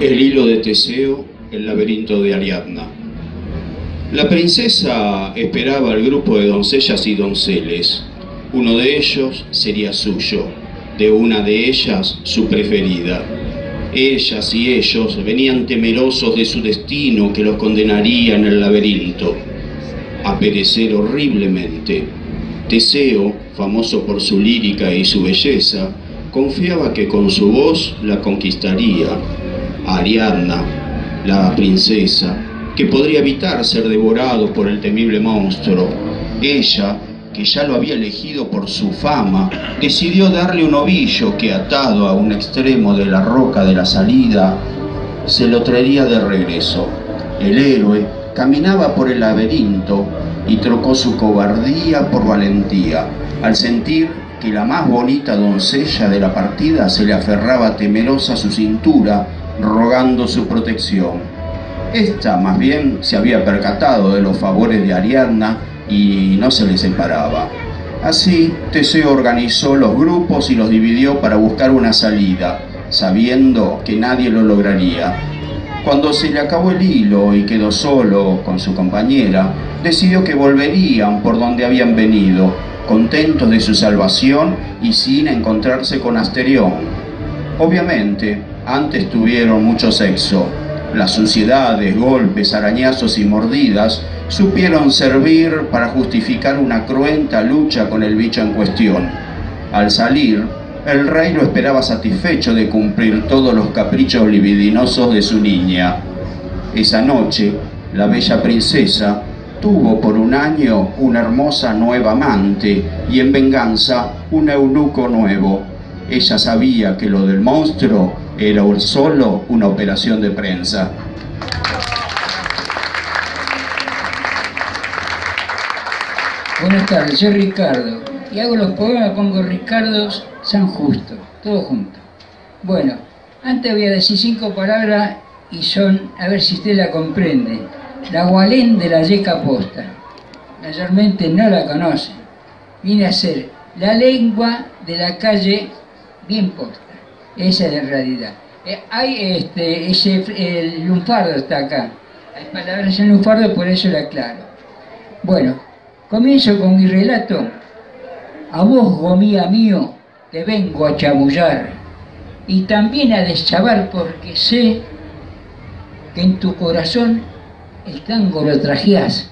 El hilo de Teseo, el laberinto de Ariadna. La princesa esperaba al grupo de doncellas y donceles. Uno de ellos sería suyo, de una de ellas su preferida. Ellas y ellos venían temerosos de su destino que los condenaría en el laberinto, a perecer horriblemente. Teseo, famoso por su lírica y su belleza, confiaba que con su voz la conquistaría. Ariadna, la princesa, que podría evitar ser devorado por el temible monstruo. Ella, que ya lo había elegido por su fama, decidió darle un ovillo que atado a un extremo de la roca de la salida, se lo traería de regreso. El héroe caminaba por el laberinto y trocó su cobardía por valentía, al sentir que la más bonita doncella de la partida se le aferraba temerosa a su cintura, rogando su protección. Esta más bien se había percatado de los favores de Ariadna y no se le separaba. Así, Teseo organizó los grupos y los dividió para buscar una salida, sabiendo que nadie lo lograría. Cuando se le acabó el hilo y quedó solo con su compañera, decidió que volverían por donde habían venido, contentos de su salvación y sin encontrarse con Asterión. Obviamente, antes tuvieron mucho sexo. Las suciedades, golpes, arañazos y mordidas supieron servir para justificar una cruenta lucha con el bicho en cuestión. Al salir, el rey lo esperaba satisfecho de cumplir todos los caprichos libidinosos de su niña. Esa noche, la bella princesa tuvo por un año una hermosa nueva amante y en venganza un eunuco nuevo. Ella sabía que lo del monstruo era solo una operación de prensa. Buenas tardes, soy Ricardo y hago los poemas, pongo Ricardo San Justo, todo junto. Bueno, antes voy a decir cinco palabras y son, a ver si usted la comprende. La Gualén de la Yeca Posta. Mayormente no la conocen. Viene a ser la lengua de la calle bien posta. Esa es la realidad. Eh, hay este, ese, el lunfardo está acá. Hay palabras en lunfardo, por eso lo aclaro. Bueno, comienzo con mi relato. A vos, gomía mío, te vengo a chamullar y también a deschavar porque sé que en tu corazón el tango lo trajeás,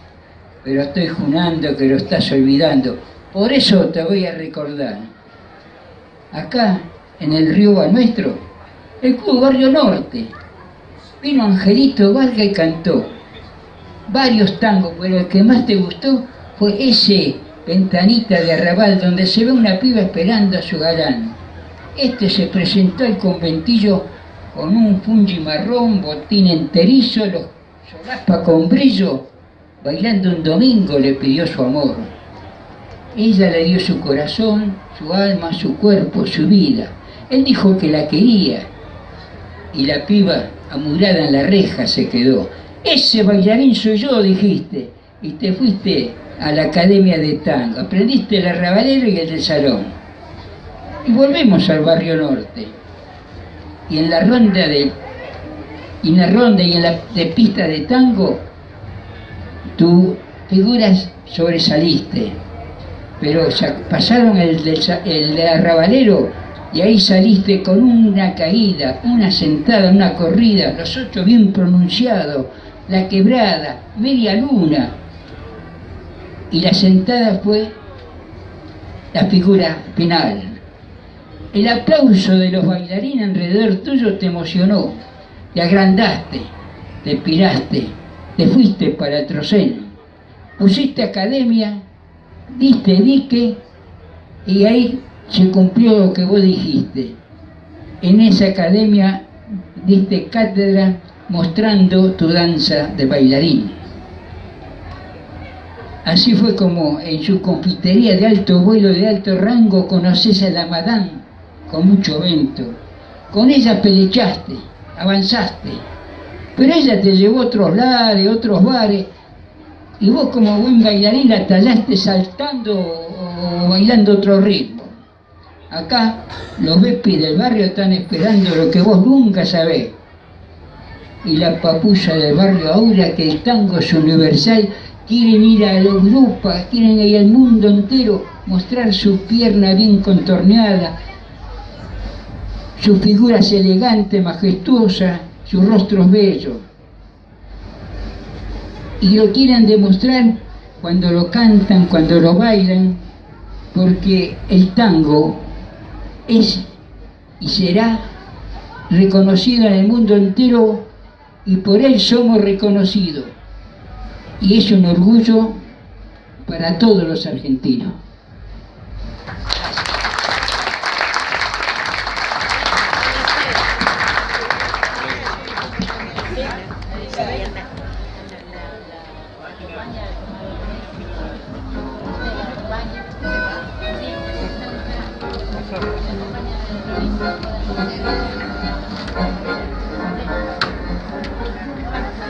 pero estoy junando que lo estás olvidando. Por eso te voy a recordar. Acá, en el río nuestro, el Club Barrio Norte, vino Angelito Vargas y cantó varios tangos, pero el que más te gustó fue ese ventanita de arrabal donde se ve una piba esperando a su galán. Este se presentó al conventillo con un fungi marrón, botín enterizo, los solapa con brillo, bailando un domingo le pidió su amor. Ella le dio su corazón, su alma, su cuerpo, su vida. Él dijo que la quería y la piba amurada en la reja se quedó. Ese bailarín soy yo, dijiste, y te fuiste a la academia de tango. Aprendiste el arrabalero y el del salón. Y volvemos al barrio norte. Y en la ronda de y en la ronda y en la de pista de tango, tú figuras sobresaliste, pero pasaron el el de arrabalero y ahí saliste con una caída, una sentada, una corrida, los ocho bien pronunciados, la quebrada, media luna. Y la sentada fue la figura final. El aplauso de los bailarines alrededor tuyo te emocionó, te agrandaste, te piraste, te fuiste para Troceno, pusiste academia, diste dique y ahí se cumplió lo que vos dijiste. En esa academia diste cátedra mostrando tu danza de bailarín. Así fue como en su confitería de alto vuelo, de alto rango, conoces a la madame con mucho vento. Con ella pelechaste, avanzaste, pero ella te llevó a otros lares, otros bares, y vos como buen bailarín la tallaste saltando o bailando otro ritmo. Acá los bepis del barrio están esperando lo que vos nunca sabés. Y la papulla del barrio ahora que el tango es universal, quieren ir a Europa, quieren ir al mundo entero, mostrar su pierna bien contorneada, sus figuras elegantes, majestuosas, sus rostros bellos. Y lo quieren demostrar cuando lo cantan, cuando lo bailan, porque el tango es y será reconocido en el mundo entero y por él somos reconocidos. Y es un orgullo para todos los argentinos.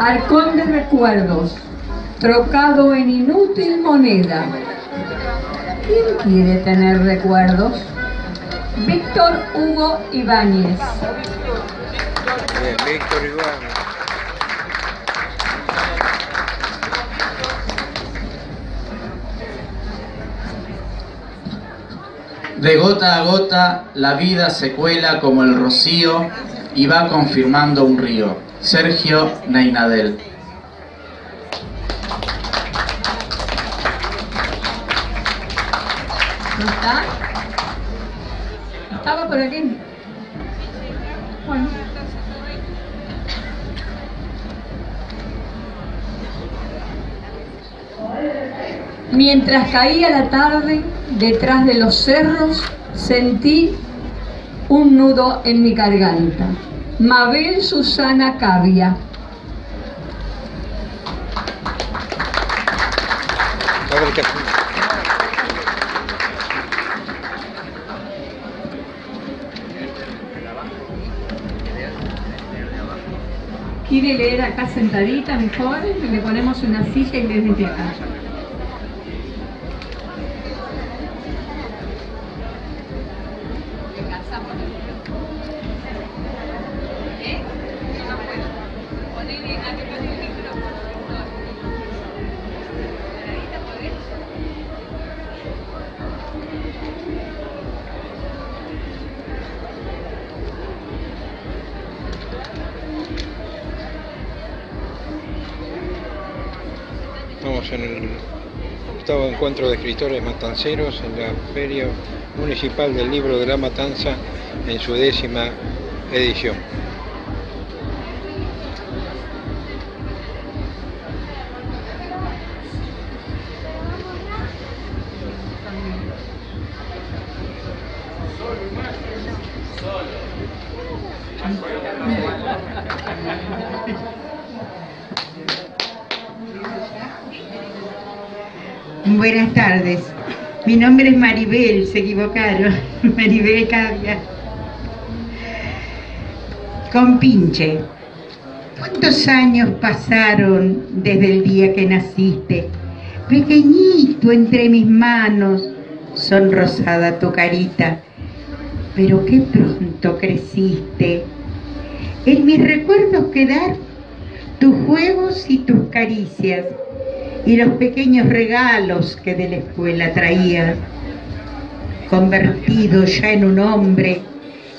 Arcón de recuerdos, trocado en inútil moneda. ¿Quién quiere tener recuerdos? Víctor Hugo Ibáñez. Víctor Ibáñez. De gota a gota la vida se cuela como el rocío y va confirmando un río. Sergio Neinadel. ¿No está? ¿Estaba por aquí? Bueno. Mientras caía la tarde, detrás de los cerros, sentí un nudo en mi garganta. Mabel Susana Cavia. ¿Quiere leer acá sentadita mejor? Le ponemos una silla y desde acá. Encuentro de escritores matanceros en la Feria Municipal del Libro de la Matanza en su décima edición. Buenas tardes. Mi nombre es Maribel, se equivocaron. [LAUGHS] Maribel Cavia. Compinche. ¿Cuántos años pasaron desde el día que naciste? Pequeñito entre mis manos, sonrosada tu carita. Pero qué pronto creciste. En mis recuerdos quedar tus juegos y tus caricias y los pequeños regalos que de la escuela traía. Convertido ya en un hombre,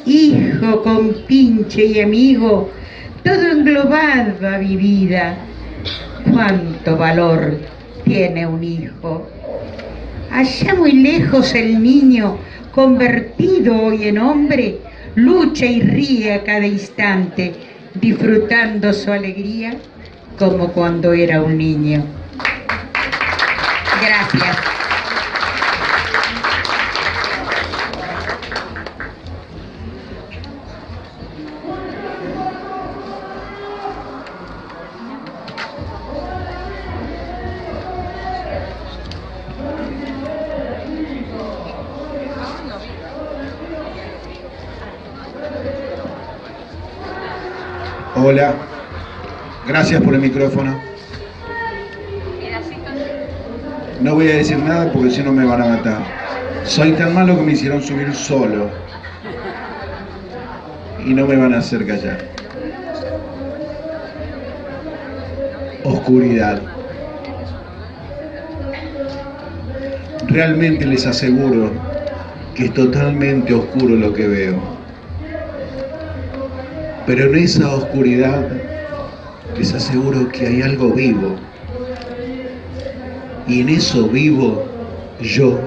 hijo, compinche y amigo, todo englobado a mi vida. Cuánto valor tiene un hijo. Allá muy lejos el niño, convertido hoy en hombre, lucha y ríe a cada instante, disfrutando su alegría como cuando era un niño. Gracias. Hola, gracias por el micrófono. No voy a decir nada porque si no me van a matar. Soy tan malo que me hicieron subir solo. Y no me van a hacer callar. Oscuridad. Realmente les aseguro que es totalmente oscuro lo que veo. Pero en esa oscuridad les aseguro que hay algo vivo. Y en eso vivo yo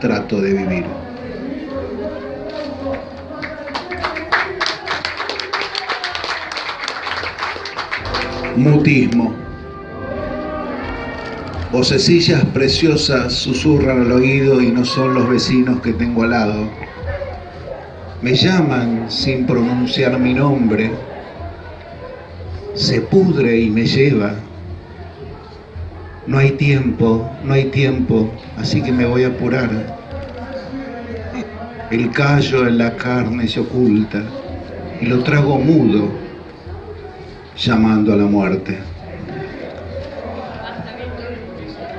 trato de vivir. Mutismo. Vocecillas preciosas susurran al oído y no son los vecinos que tengo al lado me llaman sin pronunciar mi nombre, se pudre y me lleva. No hay tiempo, no hay tiempo, así que me voy a apurar. El callo en la carne se oculta y lo trago mudo, llamando a la muerte.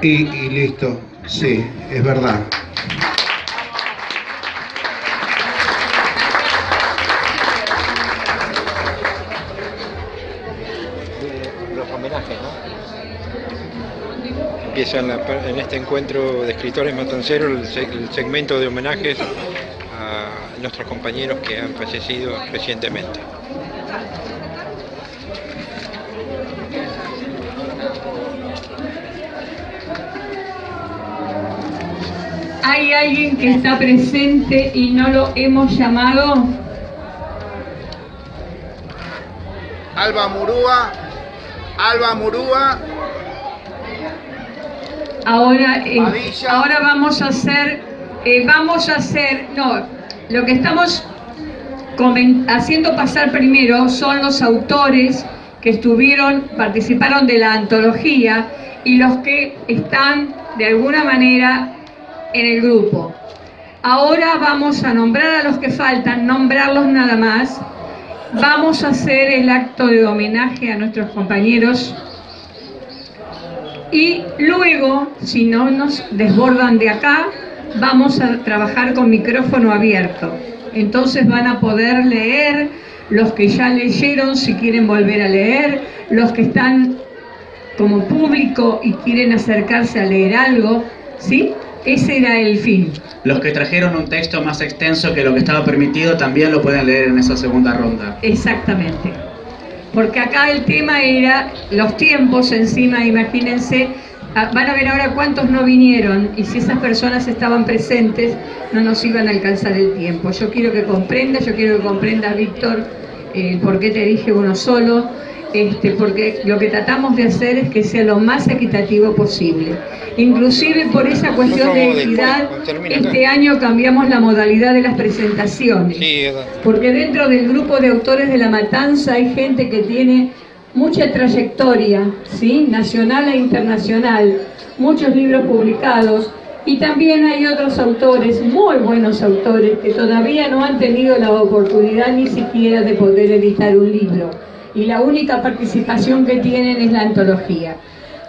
Y, y listo, sí, es verdad. Empieza en, este encuentro de escritores matanceros el, segmento de homenajes a nuestros compañeros que han fallecido recientemente. ¿Hay alguien que está presente y no lo hemos llamado? Alba Murúa, Alba Murúa, Ahora, eh, ahora vamos a hacer, eh, vamos a hacer, no, lo que estamos haciendo pasar primero son los autores que estuvieron, participaron de la antología y los que están de alguna manera en el grupo. Ahora vamos a nombrar a los que faltan, nombrarlos nada más. Vamos a hacer el acto de homenaje a nuestros compañeros y luego, si no nos desbordan de acá, vamos a trabajar con micrófono abierto. Entonces van a poder leer los que ya leyeron si quieren volver a leer, los que están como público y quieren acercarse a leer algo, ¿sí? Ese era el fin. Los que trajeron un texto más extenso que lo que estaba permitido también lo pueden leer en esa segunda ronda. Exactamente porque acá el tema era los tiempos encima, imagínense, ah, van a ver ahora cuántos no vinieron y si esas personas estaban presentes no nos iban a alcanzar el tiempo. Yo quiero que comprenda, yo quiero que comprenda Víctor eh, por qué te dije uno solo, este, porque lo que tratamos de hacer es que sea lo más equitativo posible. Inclusive por esa cuestión de equidad, este año cambiamos la modalidad de las presentaciones. Porque dentro del grupo de autores de La Matanza hay gente que tiene mucha trayectoria, ¿sí? nacional e internacional, muchos libros publicados, y también hay otros autores, muy buenos autores, que todavía no han tenido la oportunidad ni siquiera de poder editar un libro y la única participación que tienen es la antología.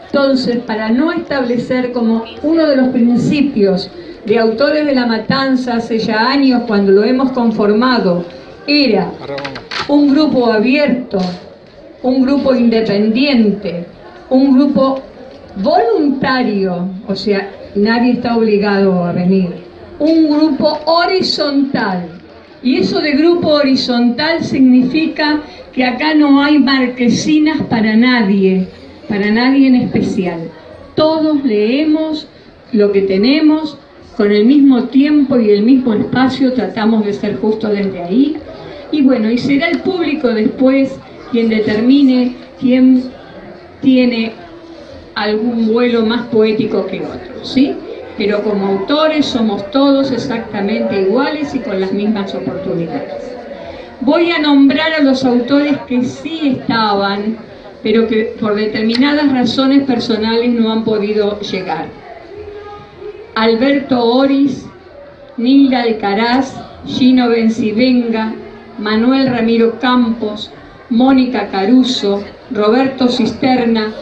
Entonces, para no establecer como uno de los principios de autores de la matanza hace ya años cuando lo hemos conformado era un grupo abierto, un grupo independiente, un grupo voluntario, o sea, nadie está obligado a venir, un grupo horizontal. Y eso de grupo horizontal significa que acá no hay marquesinas para nadie, para nadie en especial. Todos leemos lo que tenemos, con el mismo tiempo y el mismo espacio tratamos de ser justo desde ahí. Y bueno, y será el público después quien determine quién tiene algún vuelo más poético que otro, ¿sí? Pero como autores somos todos exactamente iguales y con las mismas oportunidades. Voy a nombrar a los autores que sí estaban, pero que por determinadas razones personales no han podido llegar. Alberto Oris, Nilda Alcaraz, Gino Bencivenga, Manuel Ramiro Campos, Mónica Caruso, Roberto Cisterna,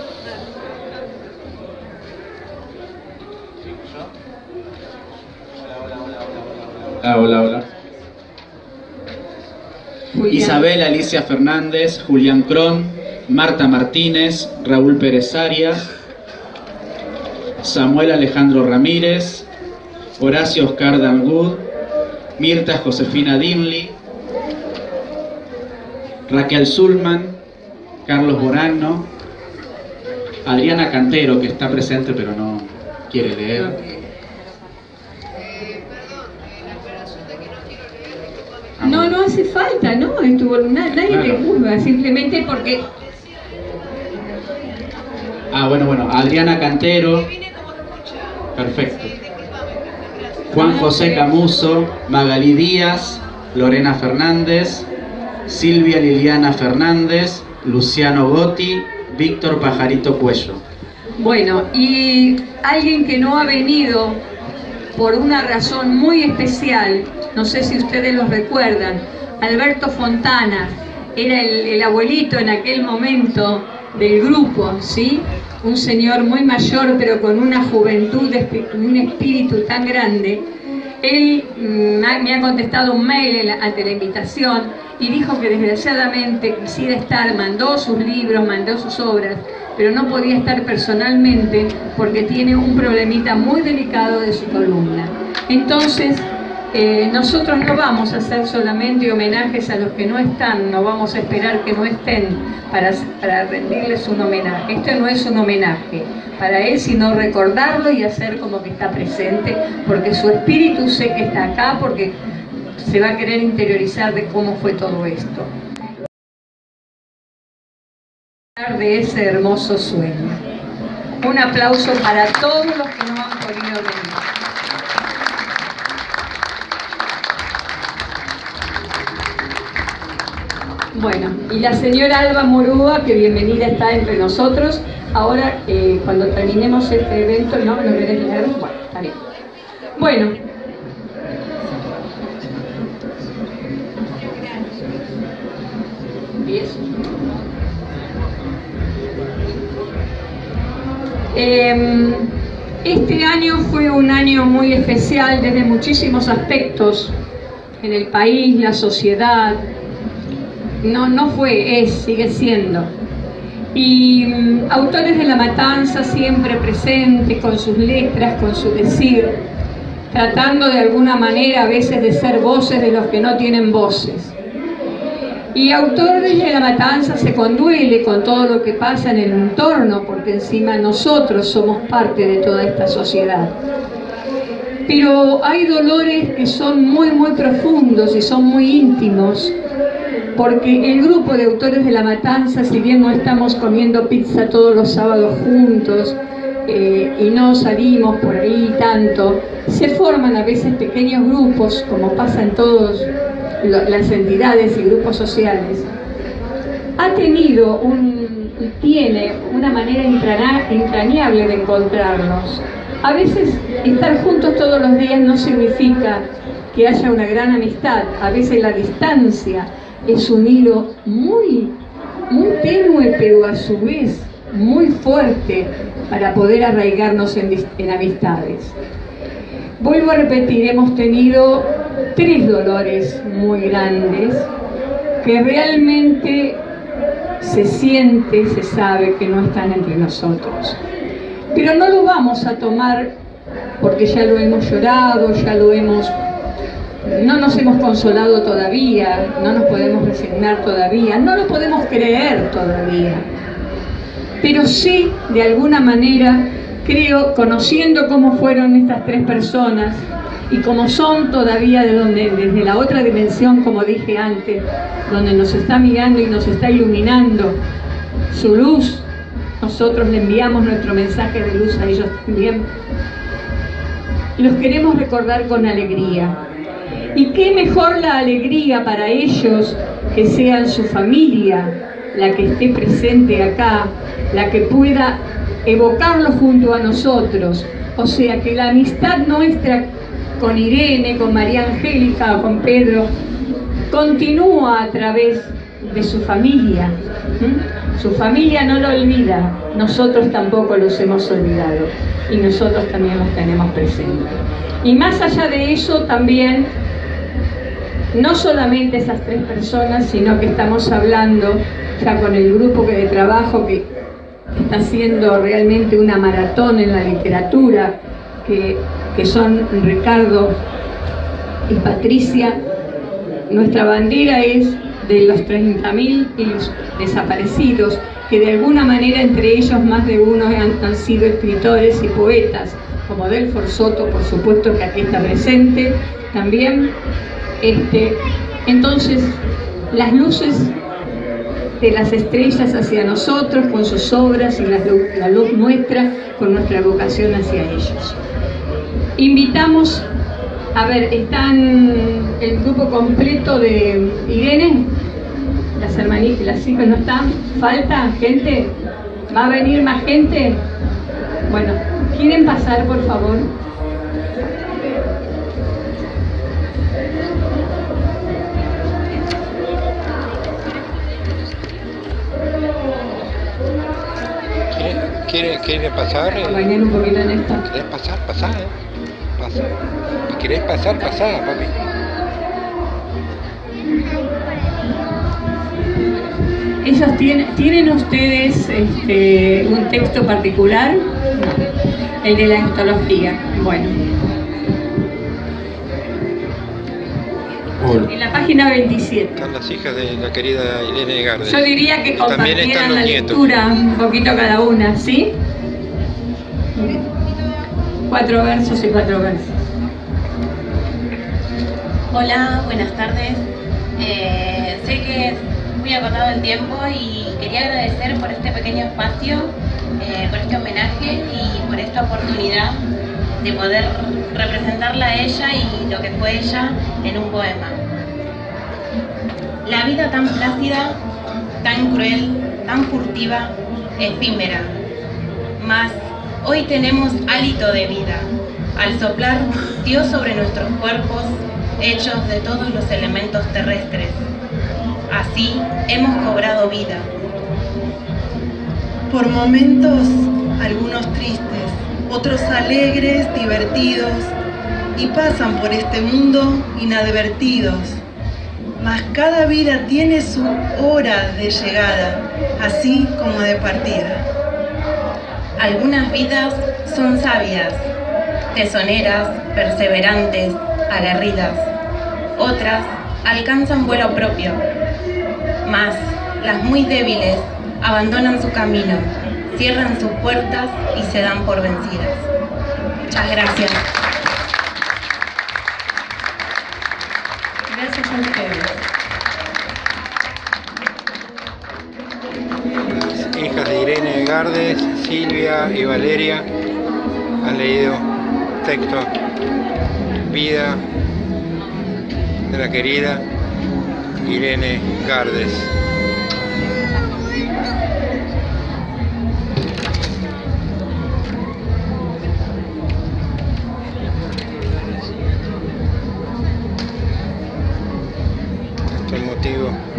Ah, hola, hola. Isabel Alicia Fernández, Julián Cron, Marta Martínez, Raúl Pérez Arias, Samuel Alejandro Ramírez, Horacio Oscar Dangud, Mirta Josefina Dimli, Raquel Zulman, Carlos Borano, Adriana Cantero, que está presente pero no quiere leer. No, no hace falta, ¿no? Estuvo, nadie te juzga, simplemente porque... Ah, bueno, bueno, Adriana Cantero. Perfecto. Juan José Camuso, Magalí Díaz, Lorena Fernández, Silvia Liliana Fernández, Luciano Gotti, Víctor Pajarito Cuello. Bueno, y alguien que no ha venido por una razón muy especial, no sé si ustedes lo recuerdan, Alberto Fontana, era el, abuelito en aquel momento del grupo, ¿sí? Un señor muy mayor pero con una juventud, un espíritu tan grande. Él mm, me ha contestado un mail ante la invitación y dijo que desgraciadamente quisiera estar, mandó sus libros, mandó sus obras, pero no podía estar personalmente porque tiene un problemita muy delicado de su columna. Entonces, eh, nosotros no vamos a hacer solamente homenajes a los que no están, no vamos a esperar que no estén para, para rendirles un homenaje. Esto no es un homenaje para él, sino recordarlo y hacer como que está presente, porque su espíritu sé que está acá, porque se va a querer interiorizar de cómo fue todo esto. De ese hermoso sueño. Un aplauso para todos los que no han podido venir. Bueno, y la señora Alba Morúa, que bienvenida está entre nosotros. Ahora, eh, cuando terminemos este evento, ¿no? ¿Lo querés leer? Bueno, está bien. Bueno, Em, este año fue un año muy especial desde muchísimos aspectos en el país, la sociedad. No, no fue, es, sigue siendo. Y mm, autores de la matanza siempre presentes con sus letras, con su decir, tratando de alguna manera a veces de ser voces de los que no tienen voces. Y autores de la matanza se conduele con todo lo que pasa en el entorno, porque encima nosotros somos parte de toda esta sociedad. Pero hay dolores que son muy, muy profundos y son muy íntimos, porque el grupo de autores de la matanza, si bien no estamos comiendo pizza todos los sábados juntos, eh, y no salimos por ahí tanto, se forman a veces pequeños grupos, como pasa en todos las entidades y grupos sociales, ha tenido un, tiene una manera entrañable de encontrarnos. A veces estar juntos todos los días no significa que haya una gran amistad, a veces la distancia es un hilo muy, muy tenue, pero a su vez muy fuerte para poder arraigarnos en, en amistades. Vuelvo a repetir, hemos tenido tres dolores muy grandes que realmente se siente, se sabe que no están entre nosotros. Pero no lo vamos a tomar porque ya lo hemos llorado, ya lo hemos... No nos hemos consolado todavía, no nos podemos resignar todavía, no lo podemos creer todavía. Pero sí, de alguna manera, creo, conociendo cómo fueron estas tres personas, y como son todavía de donde, desde la otra dimensión, como dije antes, donde nos está mirando y nos está iluminando su luz, nosotros le enviamos nuestro mensaje de luz a ellos también. Los queremos recordar con alegría. Y qué mejor la alegría para ellos que sean su familia la que esté presente acá, la que pueda evocarlo junto a nosotros. O sea, que la amistad nuestra con Irene, con María Angélica, con Pedro, continúa a través de su familia. Su familia no lo olvida, nosotros tampoco los hemos olvidado y nosotros también los tenemos presentes. Y más allá de eso también, no solamente esas tres personas, sino que estamos hablando ya con el grupo de trabajo que está haciendo realmente una maratón en la literatura, que que son Ricardo y Patricia. Nuestra bandera es de los 30.000 desaparecidos, que de alguna manera entre ellos más de uno han, sido escritores y poetas, como Delfor Soto, por supuesto que aquí está presente también. Este, entonces, las luces de las estrellas hacia nosotros con sus obras y la, la luz nuestra con nuestra vocación hacia ellos. Invitamos, a ver, están el grupo completo de Irene, las hermanitas, las hijas no están, falta gente, va a venir más gente. Bueno, ¿quieren pasar por favor? ¿Quiere, quiere pasar? Bañar un poquito en esto. ¿Quieres pasar? Pasar, ¿eh? Querés pasar, pasá, papi. Ellos tienen, ¿tienen ustedes este, un texto particular? El de la histología. Bueno. En la página 27. Están las hijas de la querida Irene Garde. Yo diría que compartieran la lectura un poquito cada una, ¿sí? Cuatro versos y cuatro versos. Hola, buenas tardes. Eh, sé que es muy acotado el tiempo y quería agradecer por este pequeño espacio, eh, por este homenaje y por esta oportunidad de poder representarla a ella y lo que fue ella en un poema. La vida tan plácida, tan cruel, tan furtiva, efímera, más Hoy tenemos hálito de vida. Al soplar, Dios sobre nuestros cuerpos, hechos de todos los elementos terrestres. Así hemos cobrado vida. Por momentos, algunos tristes, otros alegres, divertidos, y pasan por este mundo inadvertidos. Mas cada vida tiene su hora de llegada, así como de partida. Algunas vidas son sabias, tesoneras, perseverantes, aguerridas. Otras alcanzan vuelo propio. Mas las muy débiles abandonan su camino, cierran sus puertas y se dan por vencidas. Muchas gracias. Gracias a ustedes. hijas de Irene Gardes, Silvia y Valeria han leído texto Vida de la querida Irene Gardes.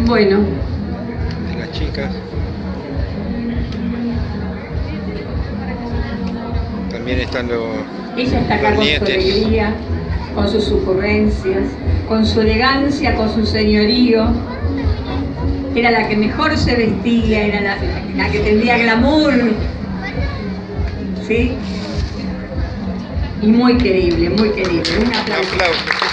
Bueno, de las chicas. También están los, ella está acá los con su alegría, con sus ocurrencias, con su elegancia, con su señorío. era la que mejor se vestía, era la, la que tendría glamour, ¿sí? Y muy querible, muy querible. Un aplauso. También,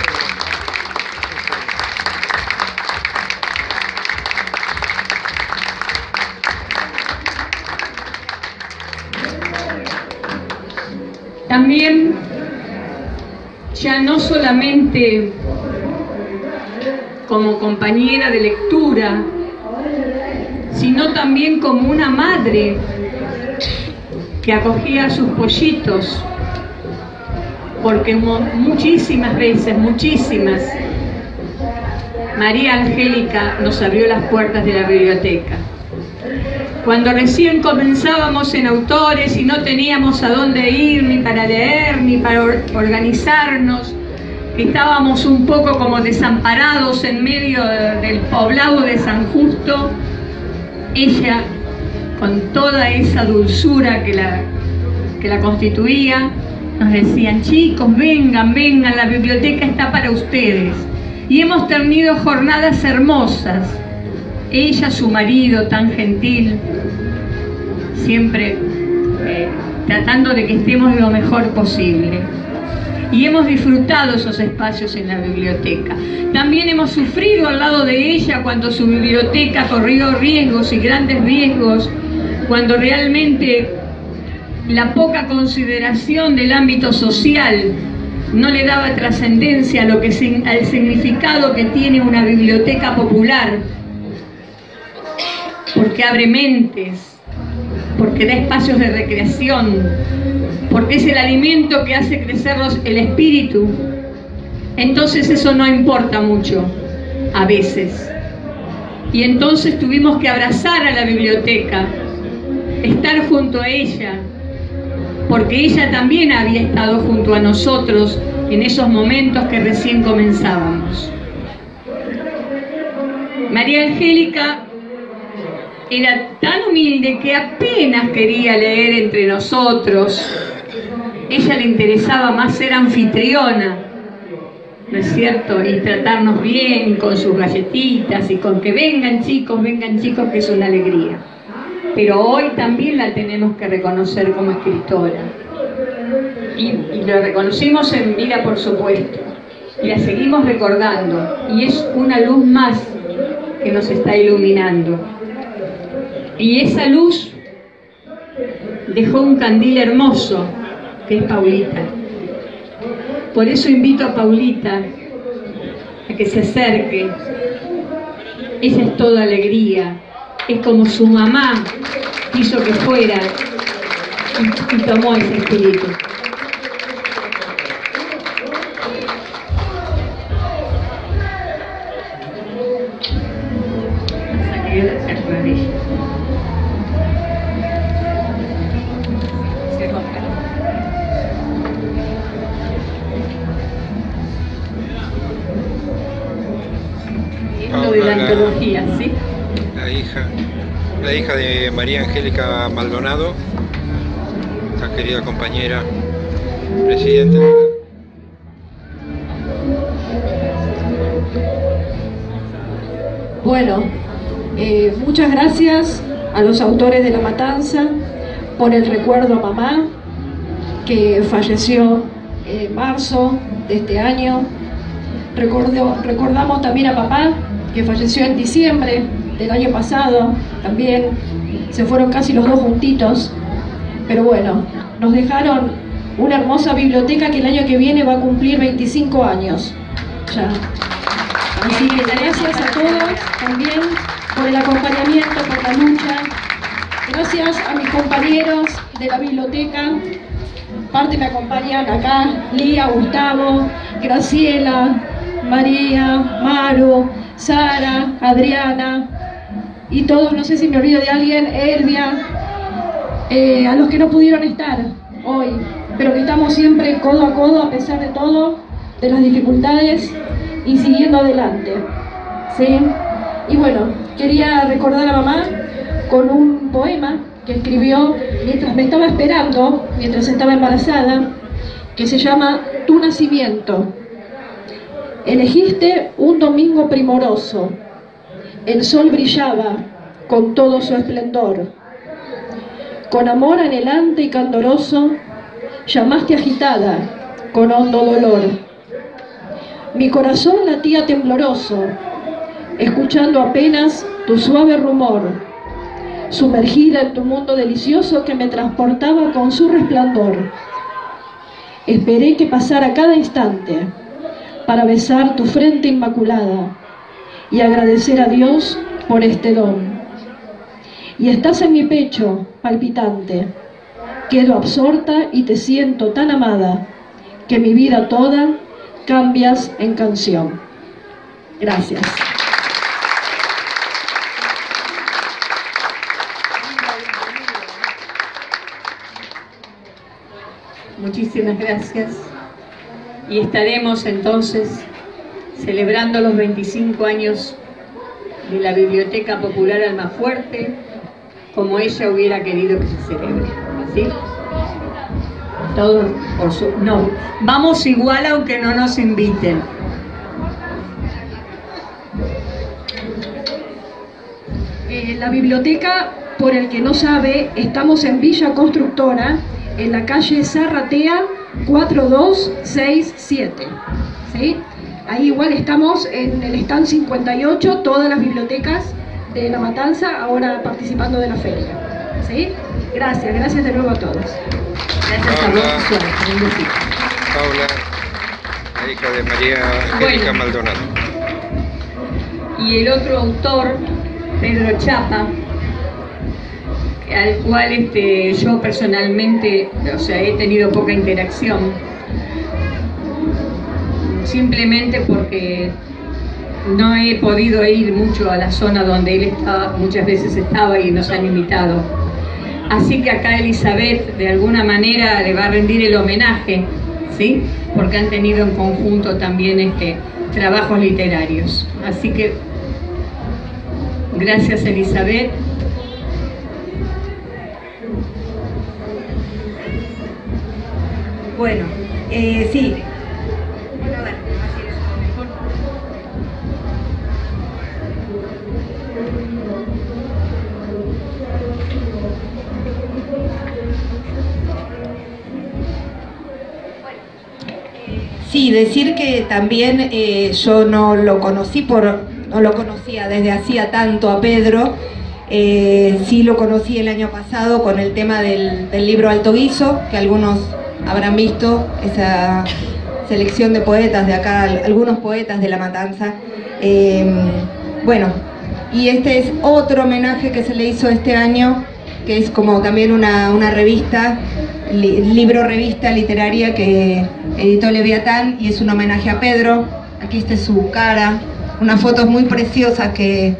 como compañera de lectura, sino también como una madre que acogía a sus pollitos, porque muchísimas veces, muchísimas, María Angélica nos abrió las puertas de la biblioteca. Cuando recién comenzábamos en autores y no teníamos a dónde ir ni para leer ni para organizarnos, estábamos un poco como desamparados en medio del poblado de San Justo, ella, con toda esa dulzura que la, que la constituía, nos decían, chicos, vengan, vengan, la biblioteca está para ustedes. Y hemos tenido jornadas hermosas, ella, su marido tan gentil, siempre eh, tratando de que estemos lo mejor posible. Y hemos disfrutado esos espacios en la biblioteca. También hemos sufrido al lado de ella cuando su biblioteca corrió riesgos y grandes riesgos, cuando realmente la poca consideración del ámbito social no le daba trascendencia al significado que tiene una biblioteca popular porque abre mentes, porque da espacios de recreación, porque es el alimento que hace crecer el espíritu. Entonces eso no importa mucho, a veces. Y entonces tuvimos que abrazar a la biblioteca, estar junto a ella, porque ella también había estado junto a nosotros en esos momentos que recién comenzábamos. María Angélica era tan humilde que apenas quería leer entre nosotros. Ella le interesaba más ser anfitriona, ¿no es cierto? Y tratarnos bien con sus galletitas y con que vengan chicos, vengan chicos, que es una alegría. Pero hoy también la tenemos que reconocer como escritora. Y, y lo reconocimos en vida, por supuesto. Y la seguimos recordando. Y es una luz más que nos está iluminando. Y esa luz dejó un candil hermoso, que es Paulita. Por eso invito a Paulita a que se acerque. Ella es toda alegría, es como su mamá hizo que fuera y, tomó ese espíritu. Hija de María Angélica Maldonado, esta querida compañera, presidente. Bueno, eh, muchas gracias a los autores de La Matanza por el recuerdo a mamá que falleció en marzo de este año. recordamos también a papá que falleció en diciembre del año pasado, también se fueron casi los dos juntitos, pero bueno, nos dejaron una hermosa biblioteca que el año que viene va a cumplir 25 años. Ya. Así que gracias a todos también por el acompañamiento, por la lucha. Gracias a mis compañeros de la biblioteca. Parte me acompañan acá, Lía, Gustavo, Graciela, María, Maru, Sara, Adriana y todos, no sé si me olvido de alguien, Elvia, eh, a los que no pudieron estar hoy, pero que estamos siempre codo a codo a pesar de todo, de las dificultades y siguiendo adelante. ¿sí? Y bueno, quería recordar a mamá con un poema que escribió mientras me estaba esperando, mientras estaba embarazada, que se llama Tu nacimiento. Elegiste un domingo primoroso, el sol brillaba con todo su esplendor. Con amor anhelante y candoroso, llamaste agitada con hondo dolor. Mi corazón latía tembloroso, escuchando apenas tu suave rumor, sumergida en tu mundo delicioso que me transportaba con su resplandor. Esperé que pasara cada instante para besar tu frente inmaculada y agradecer a Dios por este don. Y estás en mi pecho, palpitante. Quedo absorta y te siento tan amada que mi vida toda cambias en canción. Gracias. Muchísimas gracias. Y estaremos entonces celebrando los 25 años de la Biblioteca Popular Almafuerte como ella hubiera querido que se celebre. ¿Sí? Todos por su... No, vamos igual aunque no nos inviten. Eh, la biblioteca, por el que no sabe, estamos en Villa Constructora, en la calle Zarratea 4267. ¿sí? Ahí igual estamos en el stand 58, todas las bibliotecas de La Matanza ahora participando de la feria. ¿sí? Gracias, gracias de nuevo a todos. Gracias Paula, a besito. Paula, la hija de María Bueno. Angélica Maldonado. y el otro autor, Pedro Chapa, al cual este, yo personalmente, o sea, he tenido poca interacción, simplemente porque no he podido ir mucho a la zona donde él estaba, muchas veces estaba y nos han invitado. Así que acá Elizabeth de alguna manera le va a rendir el homenaje, ¿sí? Porque han tenido en conjunto también este, trabajos literarios. Así que gracias Elizabeth. Bueno, eh, sí. Sí, decir que también eh, yo no lo conocí por, no lo conocía desde hacía tanto a Pedro, eh, sí lo conocí el año pasado con el tema del, del libro Alto Guiso, que algunos habrán visto, esa selección de poetas de acá, algunos poetas de La Matanza. Eh, bueno, y este es otro homenaje que se le hizo este año, que es como también una, revista, li- libro revista literaria que editó Leviatán y es un homenaje a Pedro. Aquí está su cara, unas fotos muy preciosas que,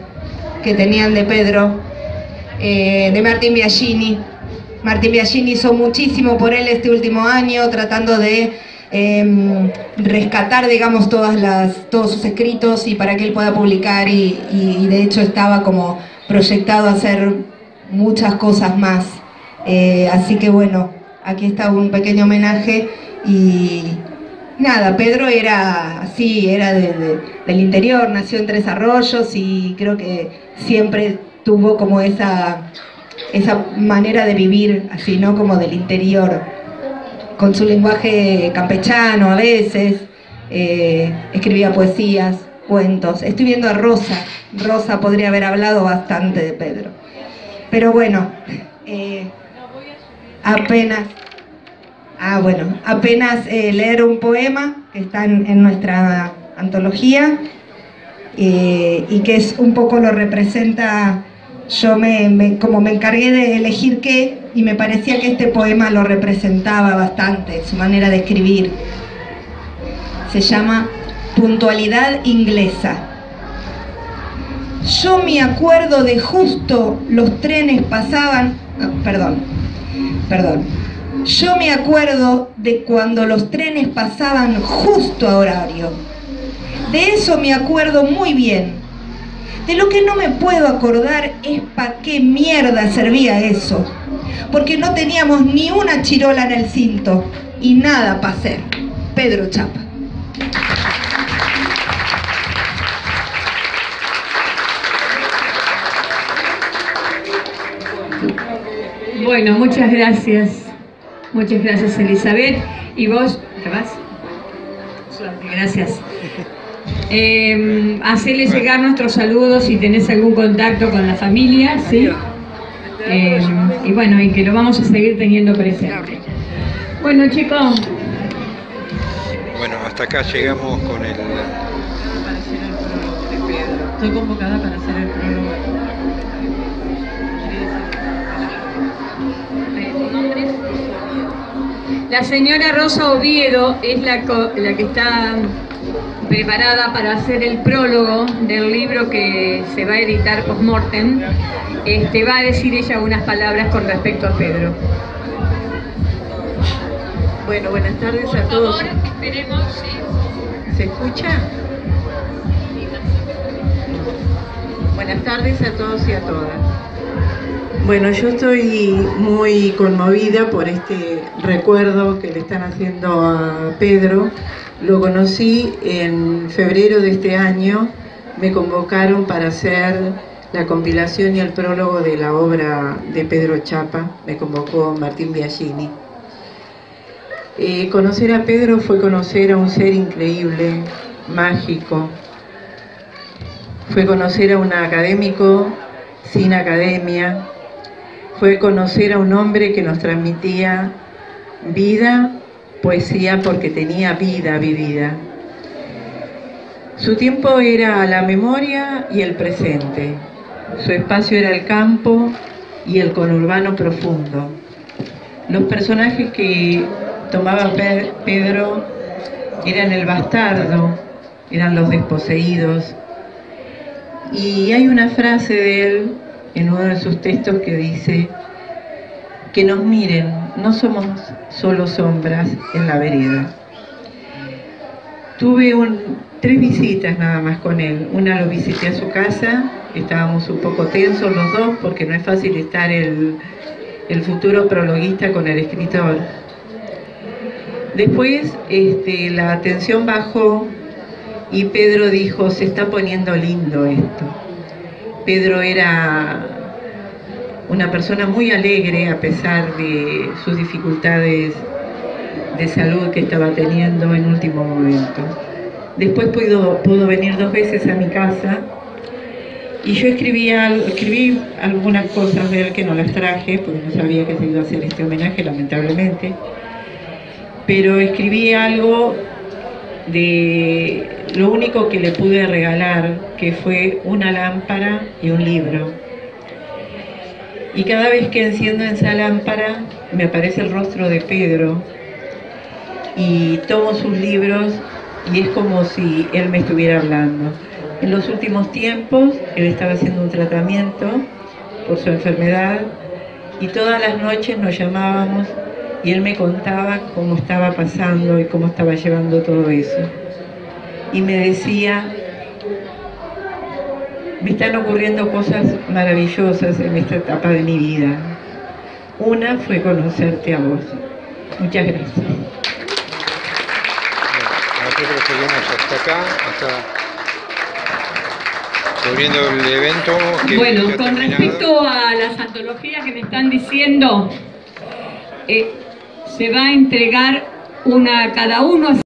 que tenían de Pedro, eh, de Martín Biagini. Martín Biagini hizo muchísimo por él este último año, tratando de eh, rescatar, digamos, todas las, todos sus escritos y para que él pueda publicar y, de hecho estaba como proyectado a hacer muchas cosas más. Eh, así que bueno, aquí está un pequeño homenaje y nada, Pedro era así, era de- de- del interior, nació en Tres Arroyos y creo que siempre tuvo como esa, esa manera de vivir así, ¿no? Como del interior, con su lenguaje campechano a veces, eh, escribía poesías, cuentos. Estoy viendo a Rosa, Rosa podría haber hablado bastante de Pedro. Pero bueno, eh, apenas, ah bueno, apenas eh, leer un poema que está en, nuestra antología eh, y que es un poco lo representa, yo me, como me encargué de elegir qué y me parecía que este poema lo representaba bastante, su manera de escribir. Se llama Puntualidad Inglesa. Yo me acuerdo de justo los trenes pasaban, no, perdón, perdón. Yo me acuerdo de cuando los trenes pasaban justo a horario. De eso me acuerdo muy bien. De lo que no me puedo acordar es para qué mierda servía eso. Porque no teníamos ni una chirola en el cinto y nada para hacer. Pedro Chapa. Bueno, muchas gracias. Muchas gracias, Elizabeth. Y vos, ¿te vas? Gracias. Eh, hacerle llegar nuestros saludos si tenés algún contacto con la familia, ¿sí? Eh, y bueno, y que lo vamos a seguir teniendo presente. Bueno, chicos. Bueno, hasta acá llegamos con el... Estoy convocada para hacer el prólogo. La señora Rosa Oviedo es la, co- la que está preparada para hacer el prólogo del libro que se va a editar post-mortem. Este, va a decir ella unas palabras con respecto a Pedro. Bueno, buenas tardes a todos. esperemos, ¿Se escucha? Buenas tardes a todos y a todas. Bueno, yo estoy muy conmovida por este recuerdo que le están haciendo a Pedro. Lo conocí en febrero de este año. Me convocaron para hacer la compilación y el prólogo de la obra de Pedro Chapa. Me convocó Martín Biagini. Eh, conocer a Pedro fue conocer a un ser increíble, mágico. Fue conocer a un académico sin academia. Fue conocer a un hombre que nos transmitía vida, poesía, porque tenía vida vivida. Su tiempo era la memoria y el presente. Su espacio era el campo y el conurbano profundo. Los personajes que tomaba Pe- Pedro eran el bastardo, eran los desposeídos. Y hay una frase de él en uno de sus textos que dice, que nos miren, no somos solo sombras en la vereda. Tuve un- tres visitas nada más con él. Una lo visité a su casa, estábamos un poco tensos los dos porque no es fácil estar el, futuro prologuista con el escritor. Después este, la tensión bajó y Pedro dijo, se está poniendo lindo esto. Pedro era una persona muy alegre a pesar de sus dificultades de salud que estaba teniendo en último momento. Después pudo, pudo venir dos veces a mi casa y yo escribí, al- escribí algunas cosas de él que no las traje porque no sabía que se iba a hacer este homenaje, lamentablemente. Pero escribí algo de lo único que le pude regalar, que fue una lámpara y un libro. Y cada vez que enciendo esa lámpara me aparece el rostro de Pedro y tomo sus libros y es como si él me estuviera hablando. En los últimos tiempos él estaba haciendo un tratamiento por su enfermedad y todas las noches nos llamábamos y él me contaba cómo estaba pasando y cómo estaba llevando todo eso. Y me decía, me están ocurriendo cosas maravillosas en esta etapa de mi vida. Una fue conocerte a vos. Muchas gracias. Nosotros seguimos hasta acá, hasta cubriendo el evento. Que Bueno, con terminado. respecto a las antologías que me están diciendo, eh, se va a entregar una a cada uno.